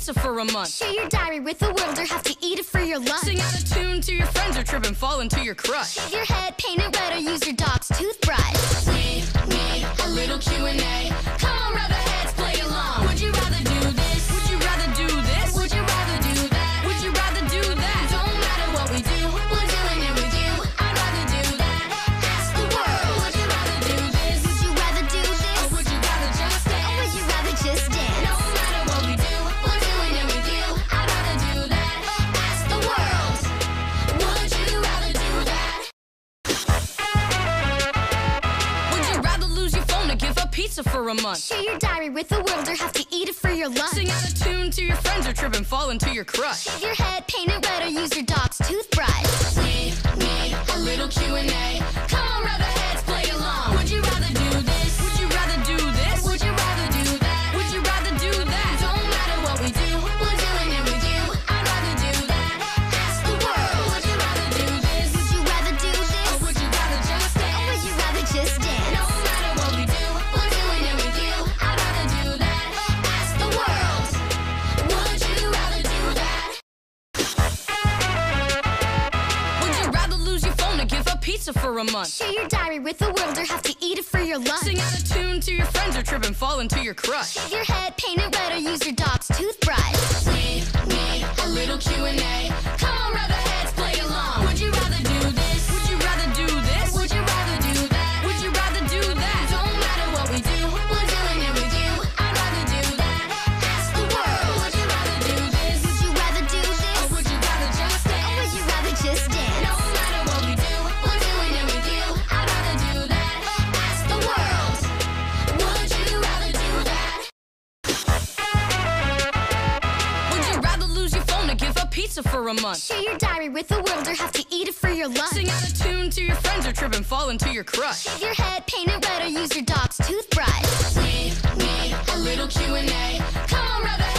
pizza for a month? Share your diary with the world or have to eat it for your lunch. Sing out a tune to your friends or trip and fall into your crush. Shave your head, paint it red, or use your dog's toothbrush. We need a little Q&A. Pizza for a month? Share your diary with the world or have to eat it for your lunch. Sing out a tune to your friends or trip and fall into your crush. Shave your head, paint it red, or use your dog's toothbrush. For a month? Share your diary with the world or have to eat it for your lunch. Sing out a tune to your friends or trip and fall into your crush. Shave your head, paint it red, or use your dog's toothbrush. We need a little Q&A. Come on, rub the heads, play along. Would you rather do this? Would you rather do this? Would you rather pizza for a month? Share your diary with the world or have to eat it for your lunch. Sing out a tune to your friends or trip and fall into your crush. Shave your head, paint it red, or use your dog's toothbrush. We need a little Q&A. Come on, rub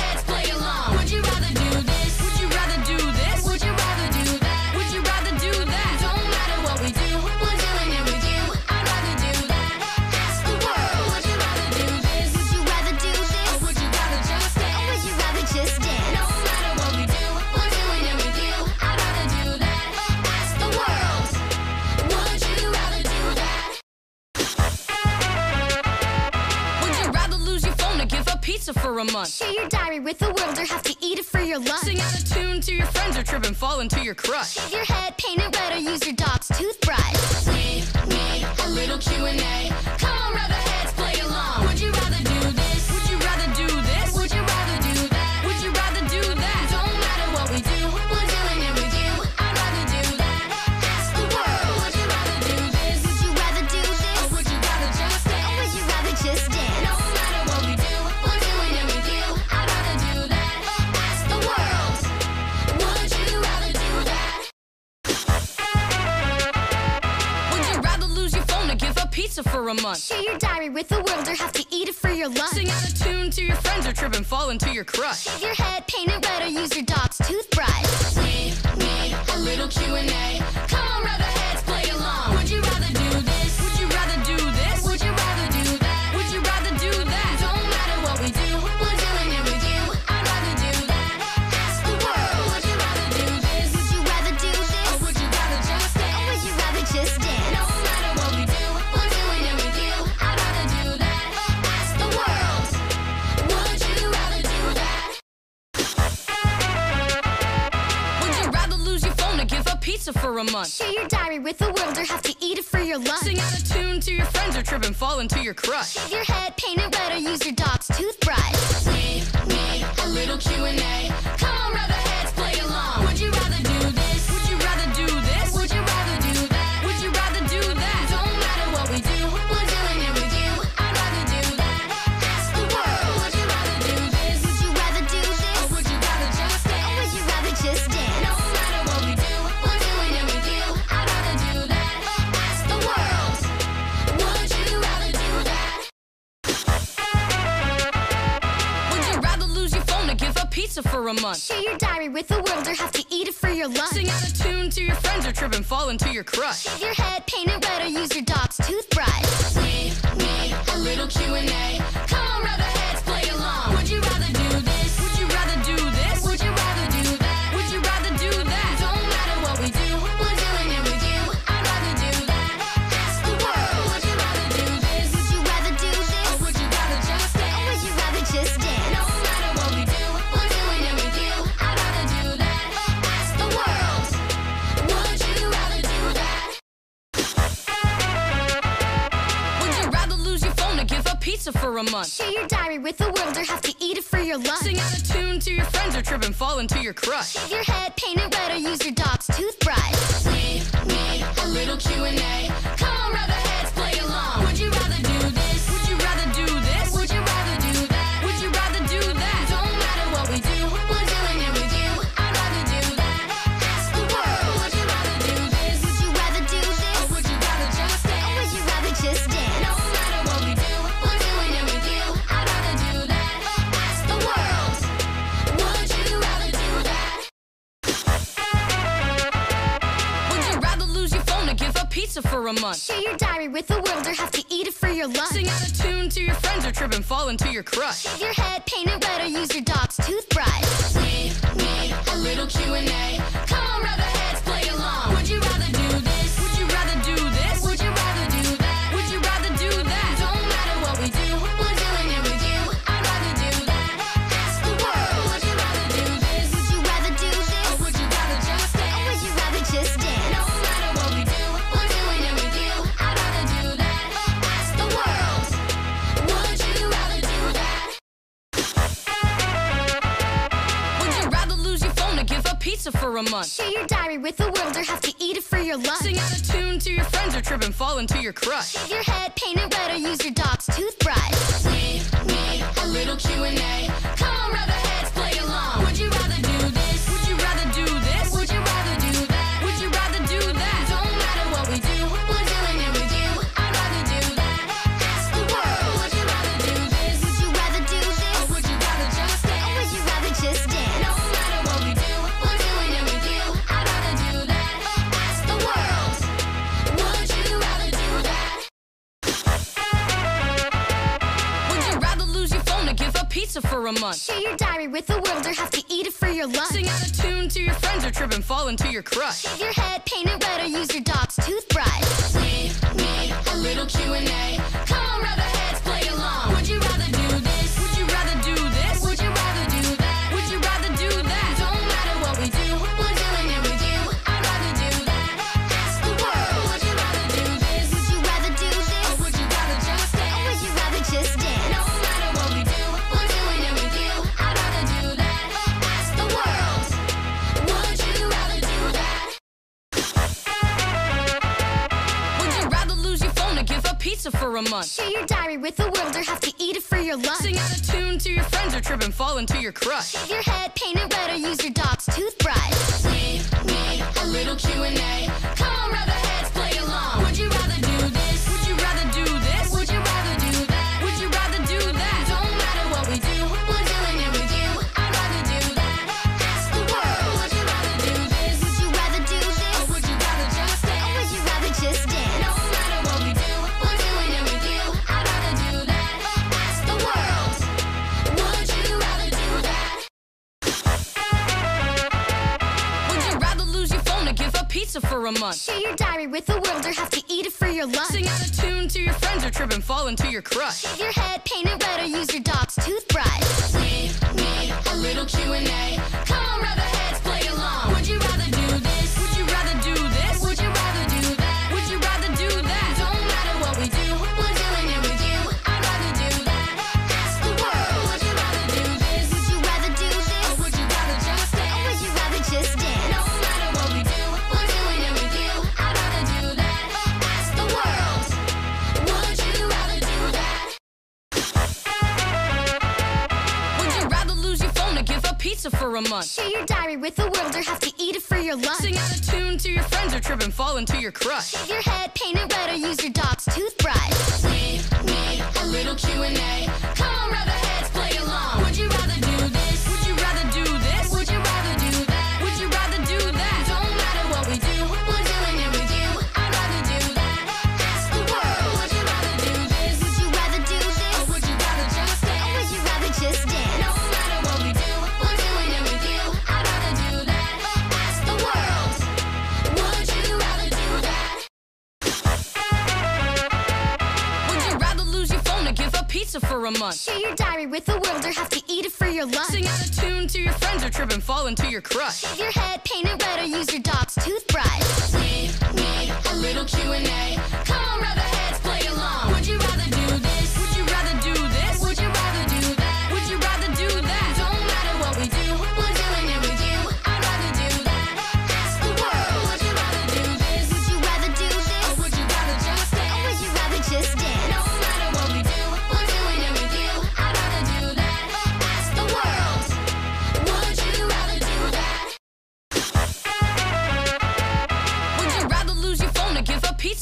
pizza for a month? Share your diary with the world or have to eat it for your lunch. Sing out a tune to your friends or trip and fall into your crush. Shave your head, paint it red, or use your dog's toothbrush. We need a little Q&A. Come on, rub heads, pizza for a month? Share your diary with the world or have to eat it for your lunch. Sing out a tune to your friends or trip and fall into your crush. Shave your head, paint it red, or use your dog's toothbrush. We need a little Q&A. Pizza for a month. Share your diary with the world or have to eat it for your lunch. Sing out a tune to your friends or trip and fall into your crush. Shave your head, paint it red, or use your dog's toothbrush. We need a little Q&A. With the world or have to eat it for your lunch. Sing out a tune to your friends or trip and fall into your crush. Shave your head, paint it red, or use your dog's toothbrush. We need a little Q&A. Come on, rather for a month? Share your diary with the world or have to eat it for your lunch. Sing out a tune to your friends or trip and fall into your crush. Shave your head, paint it red, or use your dog's toothbrush. We need a little Q&A. Come on, rather heads, for a month? Share your diary with the world or have to eat it for your lunch. Sing out a tune to your friends or trip and fall into your crush. Shave your head, paint it red, or use your dog's toothbrush. We need a little Q&A. Come on, rather pizza for a month? Share your diary with the world or have to eat it for your lunch. Sing out a tune to your friends or trip and fall into your crush. Shave your head, paint it red, or use your dog's toothbrush. We need a little Q&A. Come on, rather heads, pizza for a month? Share your diary with the world or have to eat it for your lunch. Sing out a tune to your friends or trip and fall into your crush. Shave your head, paint it red, or use your dog's toothbrush. We need a little Q&A. Come on, rather your lunch. Out a tune to your friends or trip and fall into your crush. Shave your head, paint it red, or use your dog's toothbrush. We need a little Q&A. Come on, rather a month? Share your diary with the world or have to eat it for your lunch. Sing out a tune to your friends or trip and fall into your crush. Shave your head, paint it red, or use your dog's toothbrush. We need a little Q&A. Come on, rather heads, play a month. Share your diary with the world or have to eat it for your lunch. Sing out a tune to your friends or trip and fall into your crush. Shave your head, paint it red, or use your dog's toothbrush. We need a little Q&A. Pizza for a month? Share your diary with the world or have to eat it for your lunch. Sing out a tune to your friends or trip and fall into your crush. Shave your head, paint it red, or use your dog's toothbrush. We need a little Q&A. Come on, rub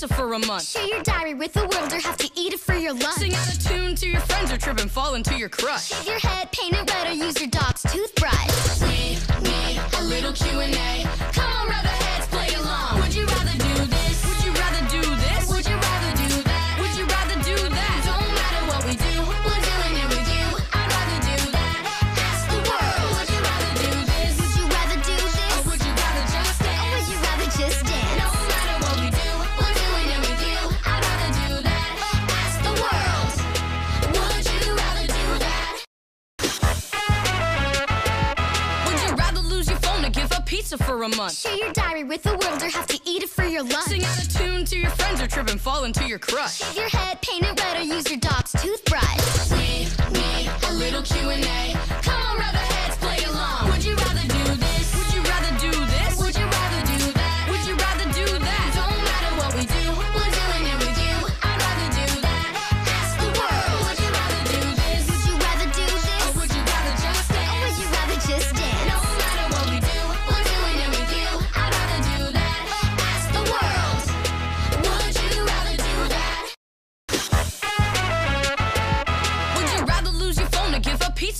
give for a month? Share your diary with the world or have to eat it for your lunch. Sing out a tune to your friends or trip and fall into your crush. Shave your head, paint it red, or use your dog's toothbrush. We need a little Q&A. Come on, rub a month? Share your diary with the world or have to eat it for your lunch. Sing out a tune to your friends or trip and fall into your crush. Shave your head, paint it red, or use your dog's toothbrush. We need a little Q&A. Come on, rub heads, play along. Would you rather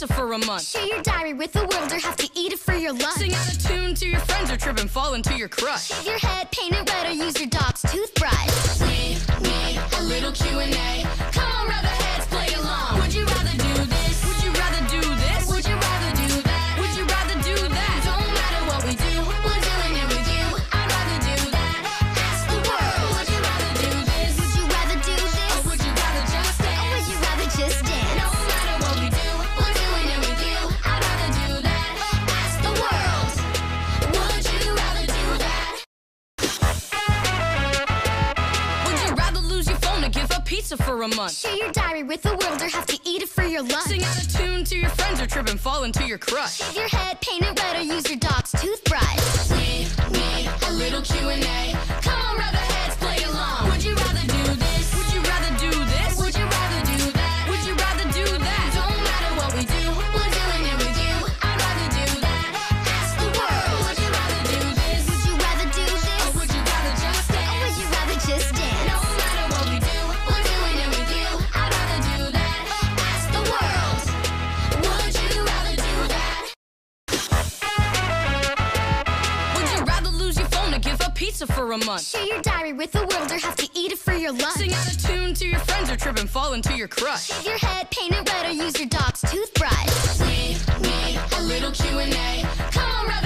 give for a month? Share your diary with the world or have to eat it for your lunch. Sing out a tune to your friends or trip and fall into your crush. Shave your head, paint it red, or use your dog's toothbrush. We need a little Q&A. Come on, rub heads, pizza for a month? Share your diary with the world or have to eat it for your lunch. Sing out a tune to your friends or trip and fall into your crush. Shave your head, paint it red, or use your dog's toothbrush. We need a little Q&A. Come on, rub pizza for a month? Share your diary with the world or have to eat it for your lunch. Sing out a tune to your friends or trip and fall into your crush. Shave your head, paint it red, or use your dog's toothbrush. We need a little Q&A. Come on, rub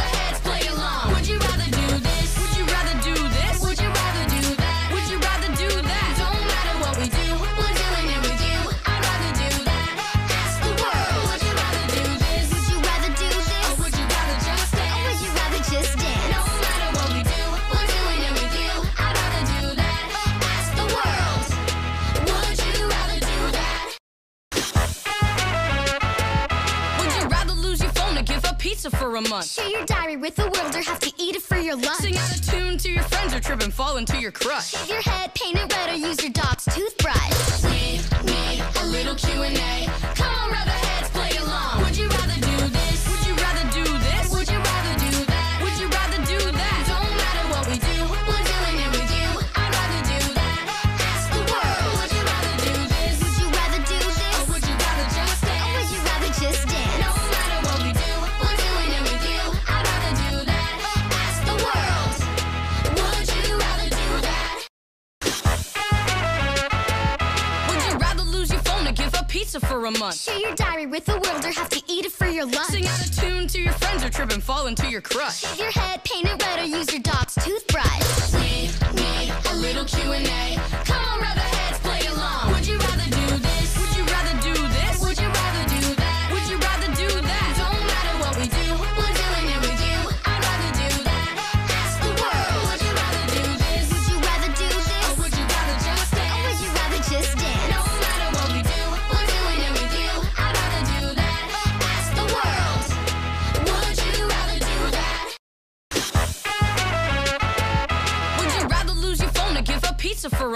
pizza for a month? Share your diary with the world or have to eat it for your lunch. Sing out a tune to your friends or trip and fall into your crush. Shave your head, paint it red, or use your dog's toothbrush. We need a little Q&A. Come on, rub a month. Share your diary with the world or have to eat it for your lunch. Sing out a tune to your friends or trip and fall into your crush. Shave your head, paint it red, or use your dog's toothbrush. We need a little Q&A. Come on, rub our heads,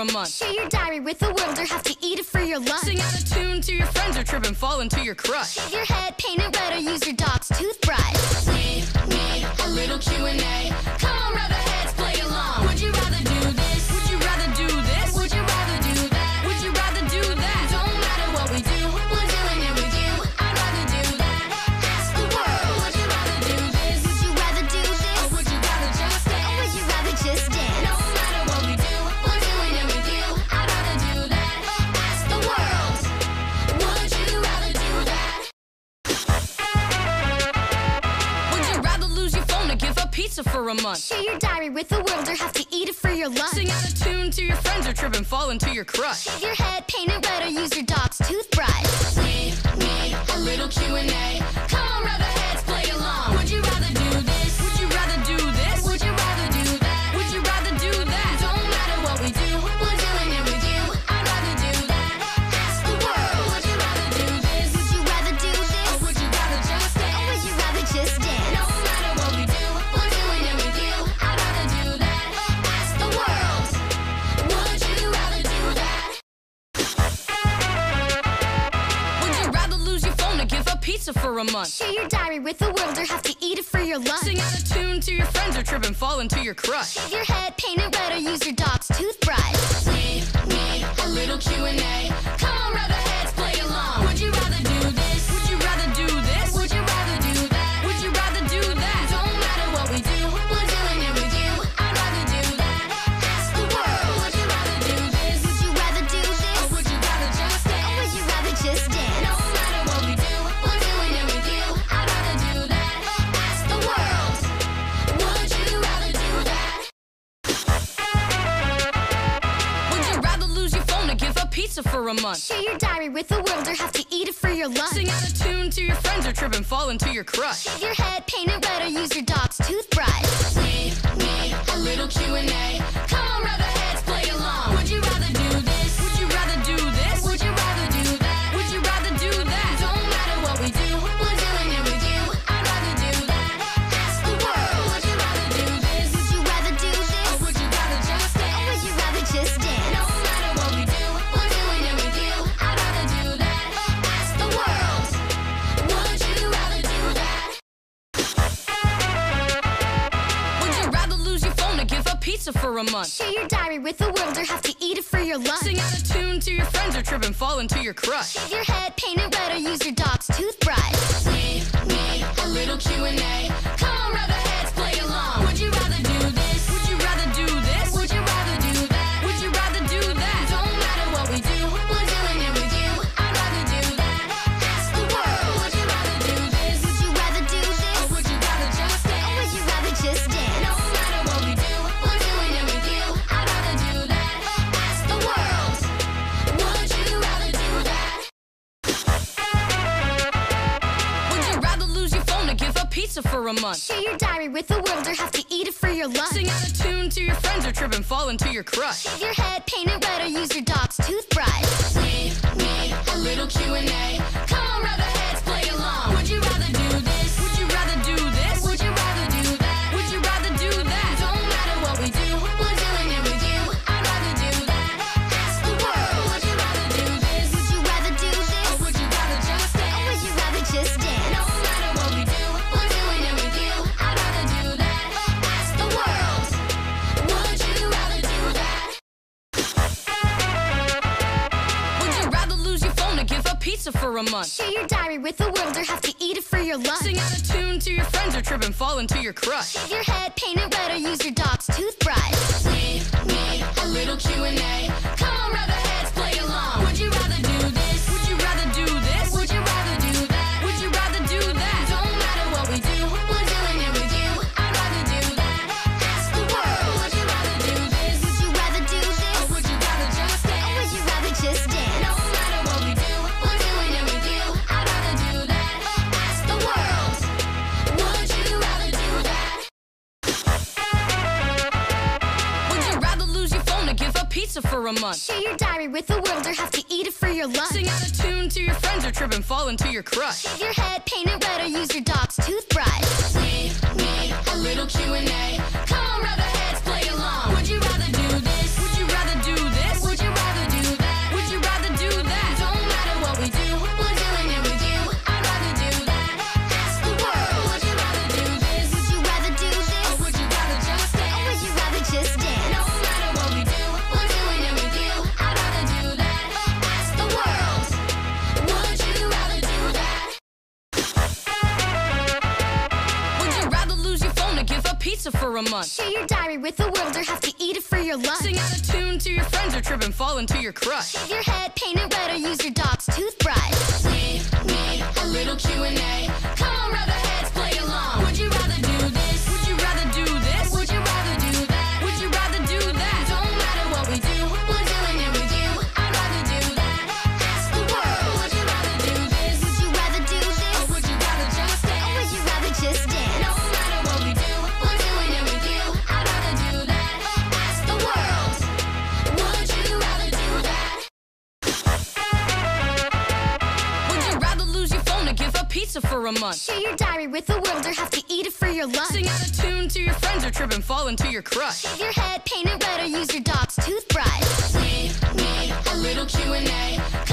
a month? Share your diary with the world or have to eat it for your lunch. Sing out a tune to your friends or trip and fall into your crush. Shave your head, paint it red, or use your dog's toothbrush. We need a little Q&A. Pizza for a month? Share your diary with the world or have to eat it for your lunch. Sing out a tune to your friends or trip and fall into your crush. Shave your head, paint it red, or use your dog's toothbrush. We need a little Q&A. Come on, rub pizza for a month? Share your diary with the world or have to eat it for your lunch. Sing out a tune to your friends or trip and fall into your crush. Shave your head, paint it red, or use your dog's toothbrush. We need a little Q&A. Come on, rub pizza for a month? Share your diary with the world or have to eat it for your lunch. Sing out a tune to your friends or trip and fall into your crush. Shave your head, paint it red, or use your dog's toothbrush. We need a little Q&A. Come on, rub our pizza for a month? Share your diary with the world or have to eat it for your lunch. Sing out a tune to your friends or trip and fall into your crush. Shave your head, paint it red, or use your dog's toothbrush. We need a little Q&A. Come on, rub our heads, a month? Share your diary with the world or have to eat it for your lunch. Sing out a tune to your friends or trip and fall into your crush. Shave your head, paint it red, or use your dog's toothbrush. We need a little Q&A. Pizza for a month? Share your diary with the world or have to eat it for your lunch. Sing out a tune to your friends or trip and fall into your crush. Shave your head, paint it red, or use your dog's toothbrush. We need a little Q&A. For a month. Share your diary with the world or have to eat it for your lunch. Sing out a tune to your friends or trip and fall into your crush. Shave your head, paint it red, or use your dog's toothbrush. We need a little Q&A. Come on, rub pizza for a month? Share your diary with the world or have to eat it for your lunch. Sing out a tune to your friends or trip and fall into your crush. Shave your head, paint it red, or use your dog's toothbrush. We need a little Q&A. Come on, rub pizza for a month? Share your diary with the world or have to eat it for your lunch. Sing out a tune to your friends or trip and fall into your crush. Shave your head, paint it red, or use your dog's toothbrush. We need a little Q&A.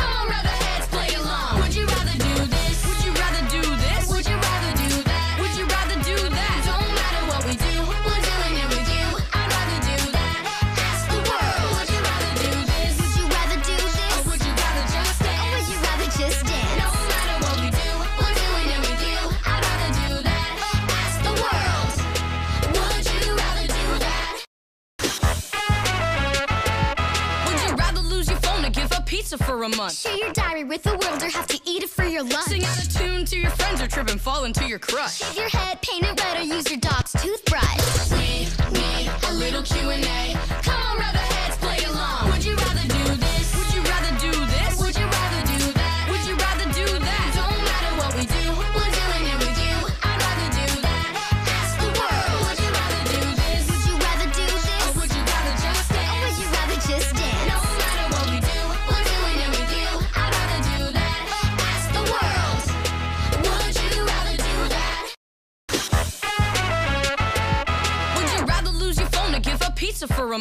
Or trip and fall into your crush. Shave your head, paint it red, or use your dog's toothbrush. We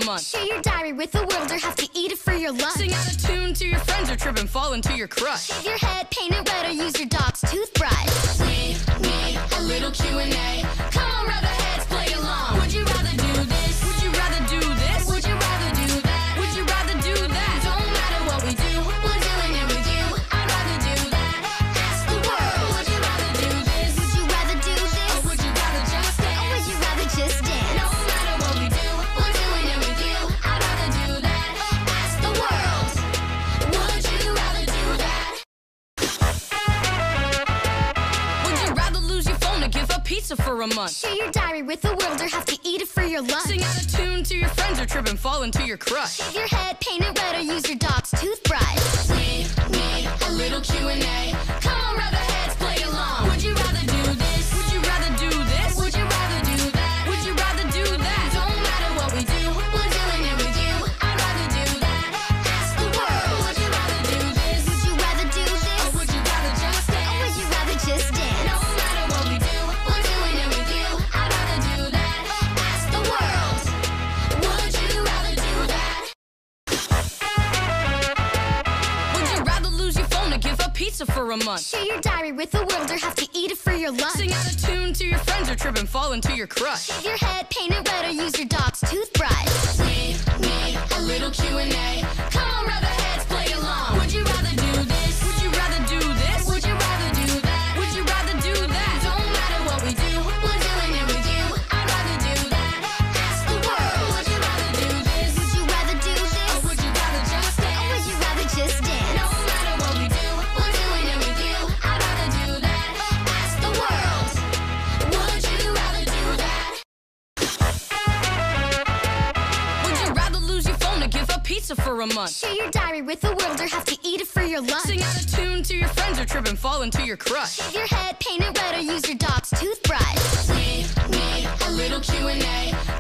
month? Share your diary with the world or have to eat it for your lunch. Sing out a tune to your friends or trip and fall into your crush. Shave your head, paint it red, or use your dog's toothbrush. We need a little Q&A. Come on, rub our heads, pizza for a month? Share your diary with the world or have to eat it for your lunch. Sing out a tune to your friends or trip and fall into your crush. Shave your head, paint it red, or use your dog's toothbrush. We need a little Q&A. Come on, rub for a month? Share your diary with the world or have to eat it for your lunch. Sing out a tune to your friends or trip and fall into your crush. Shave your head, paint it red, or use your dog's toothbrush. We need a little Q&A. Come on, rub pizza for a month? Share your diary with the world or have to eat it for your lunch. Sing out a tune to your friends or trip and fall into your crush. Shave your head, paint it red, or use your dog's toothbrush. We need a little Q&A.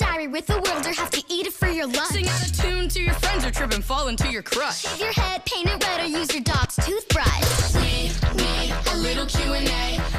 Your diary with the world or have to eat it for your lunch. Sing out a tune to your friends or trip and fall into your crush. Shave your head, paint it red, or use your dog's toothbrush. We need a little Q&A.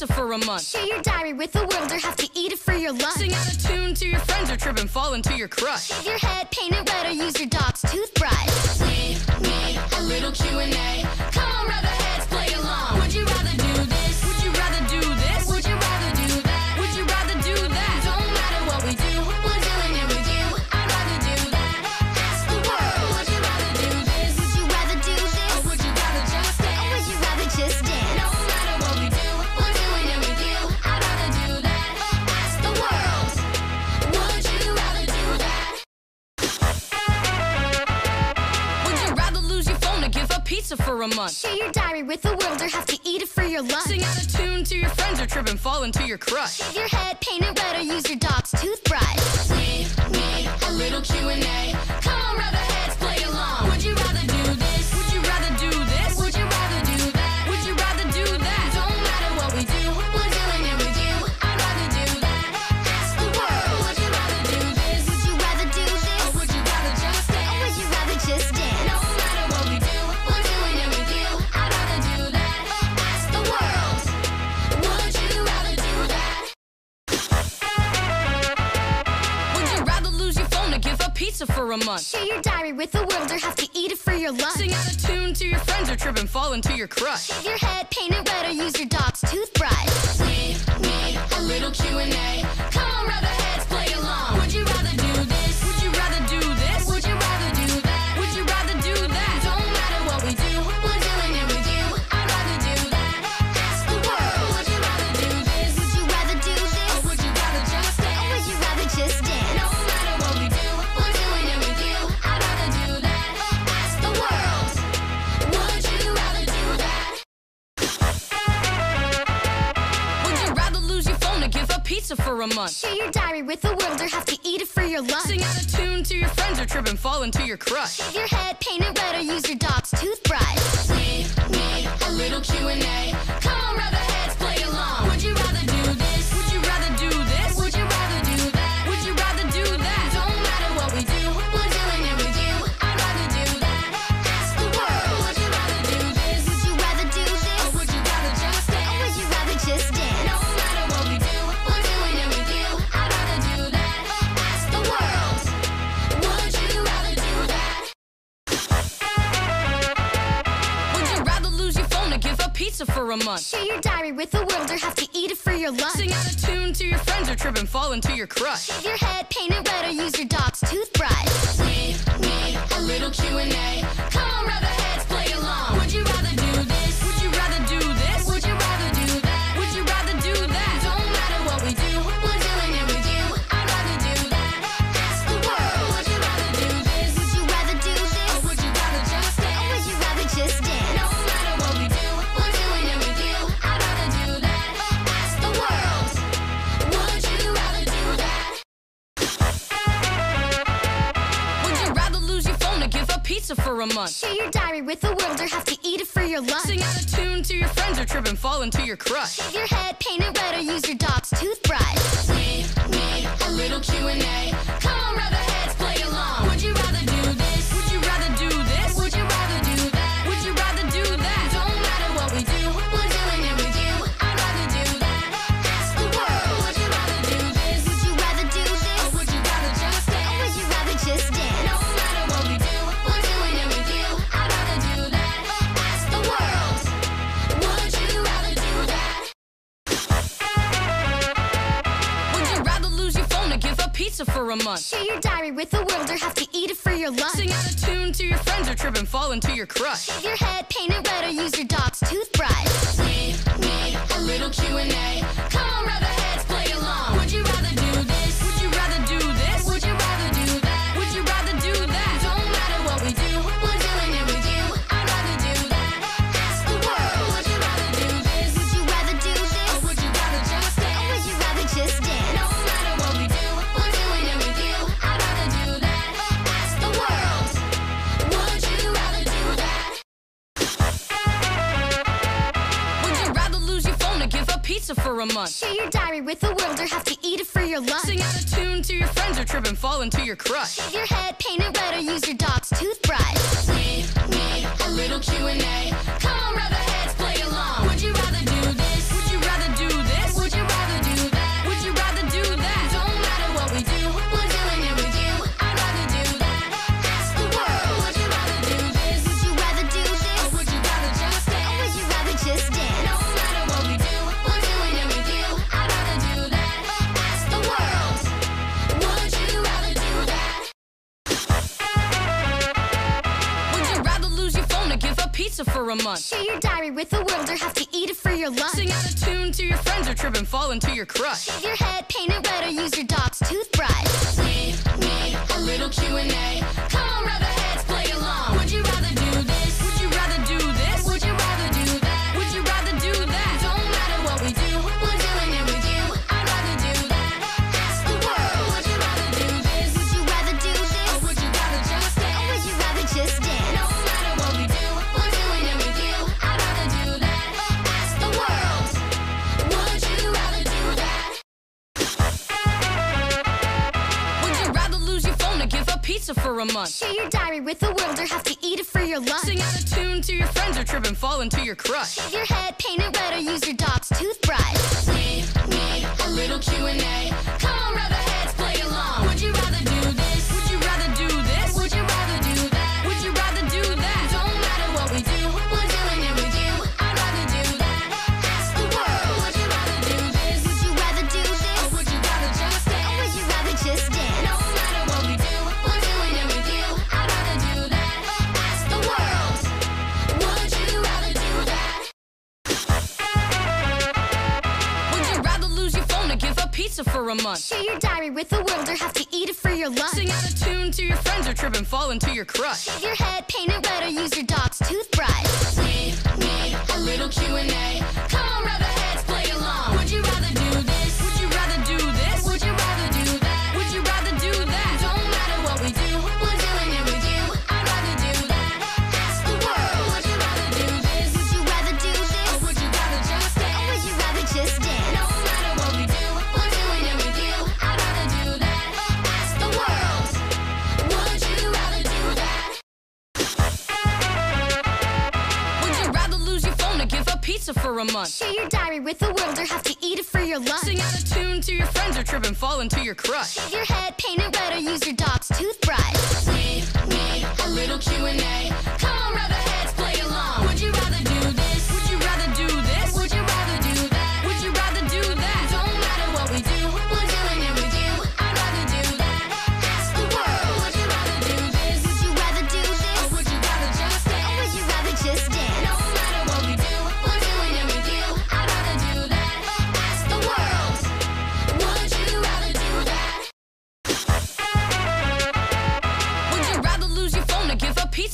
Pizza for a month? Share your diary with the world or have to eat it for your lunch. Sing out a tune to your friends or trip and fall into your crush. Shave your head, paint it red, or use your dog's toothbrush. We need a little Q&A. Come on, rather heads, play along. Would you rather do pizza for a month? Share your diary with the world or have to eat it for your lunch. Sing out a tune to your friends or trip and fall into your crush. Shave your head, paint it red, or use your dog's toothbrush. We need a little Q&A. Come on, rather heads, pizza for a month? Share your diary with the world or have to eat it for your lunch. Sing out a tune to your friends or trip and fall into your crush. Shave your head, paint it red, or use your dog's toothbrush. We need a little Q&A. Come on, rather pizza for a month? Share your diary with the world or have to eat it for your lunch. Sing out a tune to your friends or trip and fall into your crush. Shave your head, paint it red, or use your dog's toothbrush. We need a little Q&A. Come on, rather heads, for a month? Share your diary with the world or have to eat it for your lunch. Sing out a tune to your friends or trip and fall into your crush. Shave your head, paint it red, or use your dog's toothbrush. We need a little Q&A. Come on, rather heads, play along. Would you rather pizza for a month? Share your diary with the world or have to eat it for your lunch. Sing out a tune to your friends or trip and fall into your crush. Shave your head, paint it red, or use your dog's toothbrush. We need a little Q&A. Come on, rather pizza for a month? Share your diary with the world or have to eat it for your lunch. Sing out a tune to your friends or trip and fall into your crush. Shave your head, paint it red, or use your dog's toothbrush. We need a little Q&A. Come on, rather heads, play pizza for a month. Share your diary with the world or have to eat it for your lunch. Sing out a tune to your friends or trip and fall into your crush. Shave your head, paint it red, or use your dog's toothbrush. We need a little Q&A. Pizza for a month? Share your diary with the world or have to eat it for your lunch. Sing out a tune to your friends or trip and fall into your crush. Shave your head, paint it red, or use your dog's toothbrush. We need a little Q&A. Come on, pizza for a month? Share your diary with the world or have to eat it for your lunch. Sing out a tune to your friends or trip and fall into your crush. Shave your head, paint it red, or use your dog's toothbrush. We need a little Q&A. Come on, rather heads, play along. Would you rather do this? Pizza for a month? Share your diary with the world or have to eat it for your lunch. Sing out a tune to your friends or trip and fall into your crush. Shave your head, paint it red, or use your dog's toothbrush. We need a little Q&A. Come on, rather heads, give for a month? Share your diary with the world or have to eat it for your lunch. Sing out a tune to your friends or trip and fall into your crush. Shave your head, paint it red, or use your dog's toothbrush. We need a little Q&A. Come on, rather heads,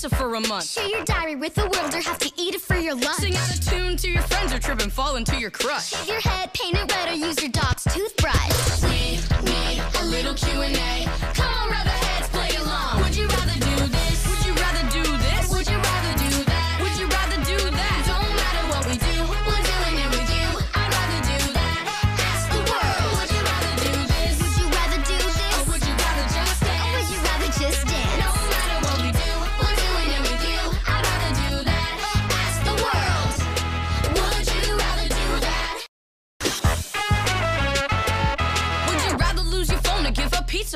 give for a month? Share your diary with the world or have to eat it for your lunch. Sing out a tune to your friends or trip and fall into your crush. Shave your head, paint it red, or use your dog's toothbrush. We need a little Q&A. Come on, rather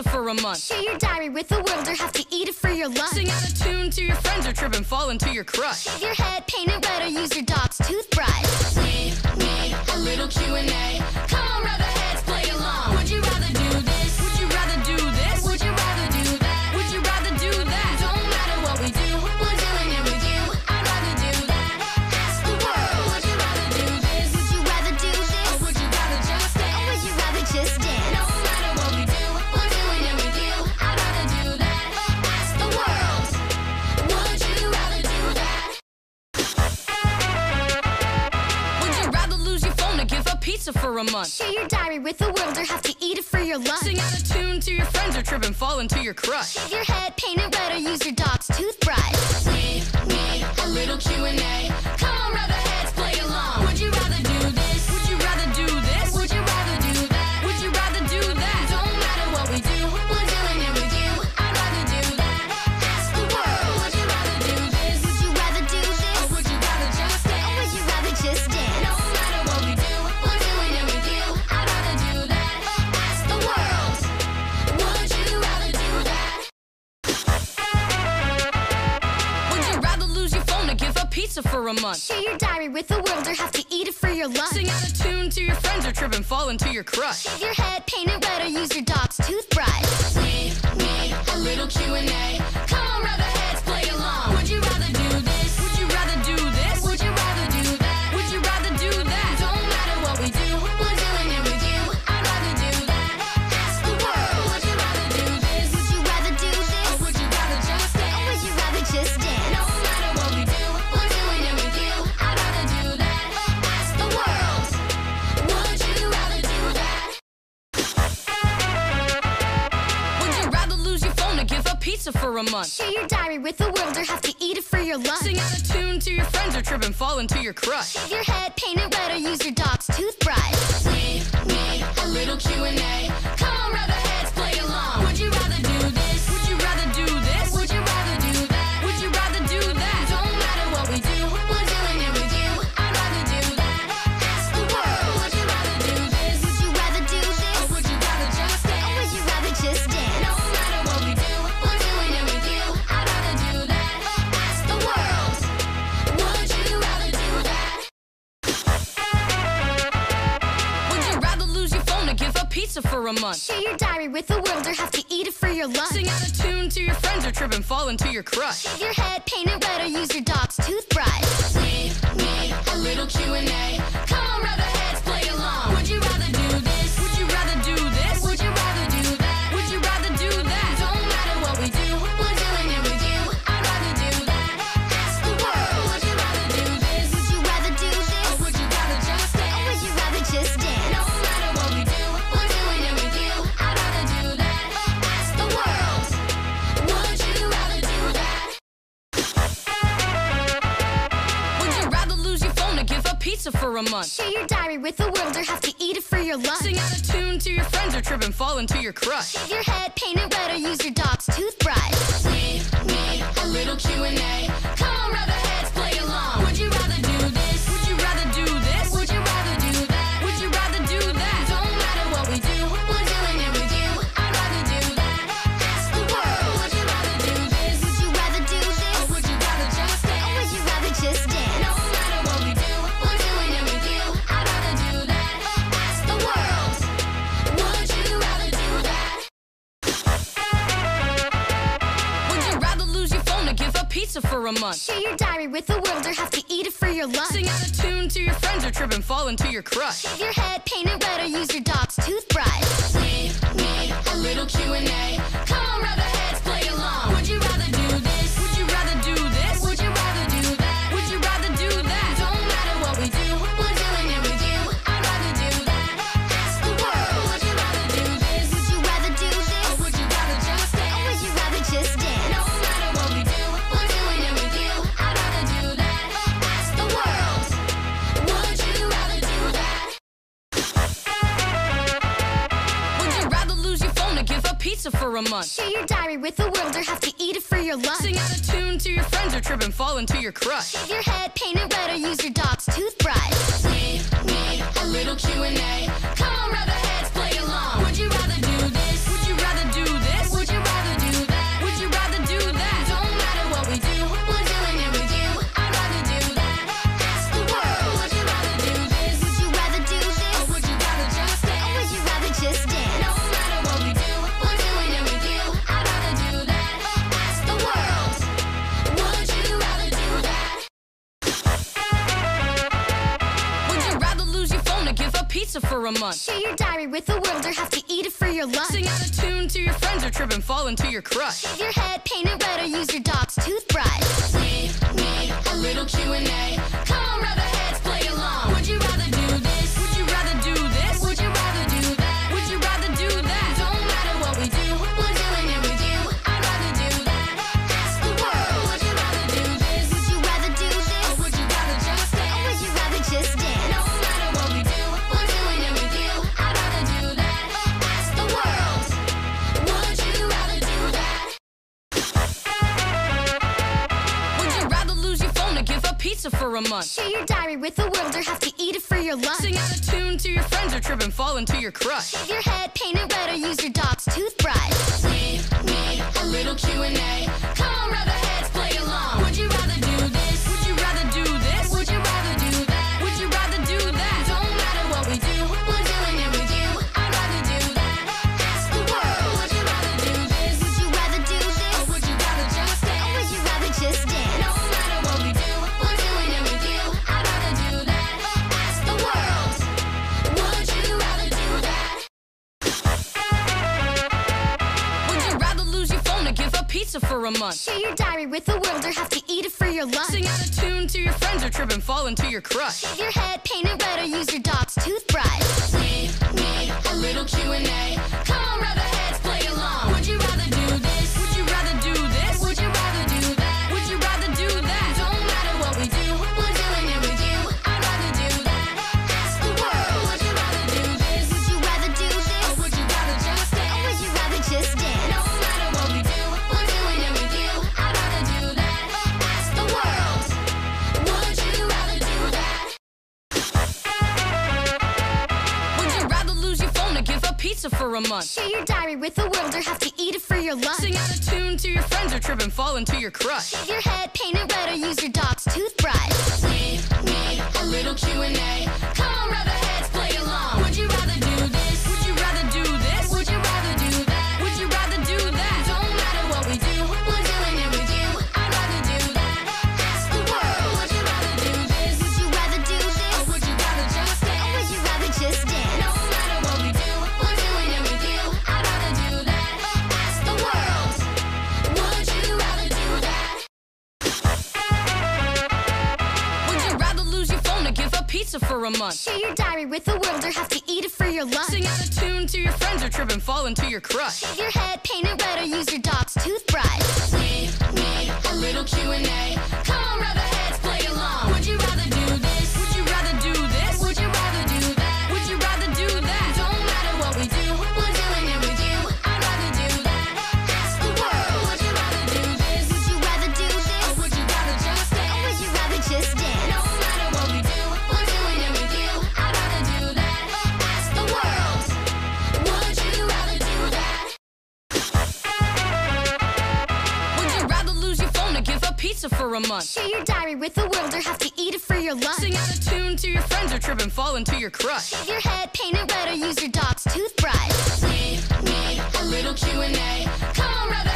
give for a month? Share your diary with the world or have to eat it for your lunch. Sing out a tune to your friends or trip and fall into your crush. Shave your head, paint it red, or use your dog's toothbrush. We need a little Q&A. Come on, rather pizza for a month? Share your diary with the world or have to eat it for your lunch. Sing out a tune to your friends or trip and fall into your crush. Shave your head, paint it red, or use your dog's toothbrush. We need a little Q&A. Month. Share your diary with the world or have to eat it for your lunch. Sing out a tune to your friends or trip and fall into your crush. Shave your head, paint it red, or use your dog's toothbrush. We need a little Q&A. Come on, rather heads, a month? Share your diary with the world or have to eat it for your lunch. Sing out a tune to your friends or trip and fall into your crush. Shave your head, paint it red, or use your dog's toothbrush. We need a little Q&A. Pizza for a month? Share your diary with the world or have to eat it for your lunch. Sing out a tune to your friends or trip and fall into your crush. Shave your head, paint it red, or use your dog's toothbrush. We need a little Q&A. Come on, rub pizza for a month? Share your diary with the world or have to eat it for your lunch. Sing out a tune to your friends or trip and fall into your crush. Shave your head, paint it red, or use your dog's toothbrush. We need a little Q&A. Come on, rub pizza for a month? Share your diary with the world or have to eat it for your lunch. Sing out a tune to your friends or trip and fall into your crush. Shave your head, paint it red, or use your dog's toothbrush. We need a little Q&A. Come on, rub Diary with the world or have to eat it for your lunch. Sing out a tune to your friends or trip and fall into your crush. Shave your head, paint it red, or use your dog's toothbrush. We need a little Q&A. Come on, rub month? Share your diary with the world or have to eat it for your lunch. Sing out a tune to your friends or trip and fall into your crush. Shave your head, paint it red, or use your dog's toothbrush. We need a little Q&A. Pizza for a month? Share your diary with the world or have to eat it for your lunch. Sing out a tune to your friends or trip and fall into your crush. Shave your head, paint it red, or use your dog's toothbrush. We need a little Q&A. Pizza for a month. Share your diary with the world or have to eat it for your lunch. Sing out a tune to your friends or trip and fall into your crush. Shave your head, paint it red, or use your dog's toothbrush. We need a little Q&A. Come on, rub pizza for a month? Share your diary with the world or have to eat it for your lunch. Sing out a tune to your friends or trip and fall into your crush. Shave your head, paint it red, or use your dog's toothbrush. We need a little Q&A. Come on, rather heads, a month? Share your diary with the world or have to eat it for your lunch. Sing out a tune to your friends or trip and fall into your crush. Shave your head, paint it red, or use your dog's toothbrush. We need a little Q&A. Come on, rather heads, play along. Pizza for a month? Share your diary with the world or have to eat it for your lunch. Sing out a tune to your friends or trip and fall into your crush. Shave your head, paint it red, or use your dog's toothbrush. We need a little Q&A. Come on, rub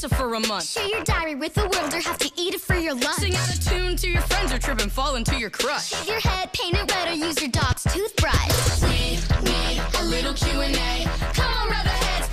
pizza for a month? Share your diary with the world or have to eat it for your lunch. Sing out a tune to your friends or trip and fall into your crush. Shave your head, paint it red, or use your dog's toothbrush. We need a little Q&A. Come on, rather heads,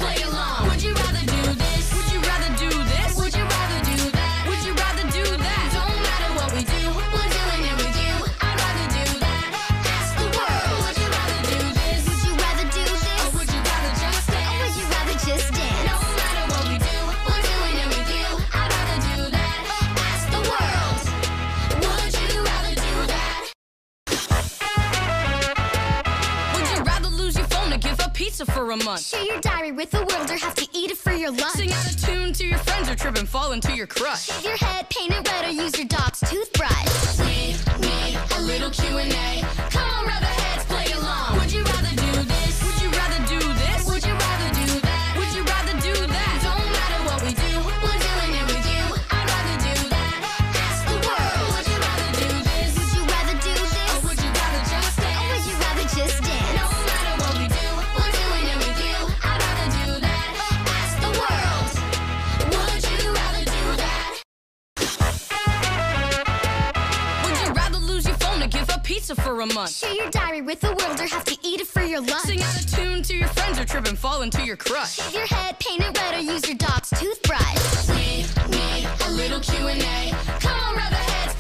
pizza for a month? Share your diary with the world or have to eat it for your lunch. Sing out a tune to your friends or trip and fall into your crush. Shave your head, paint it red, or use your dog's toothbrush. We need a little Q&A. Come on, rub pizza for a month? Share your diary with the world or have to eat it for your lunch. Sing out a tune to your friends or trip and fall into your crush. Shave your head, paint it red, or use your dog's toothbrush. We need a little Q&A. Come on, rather heads,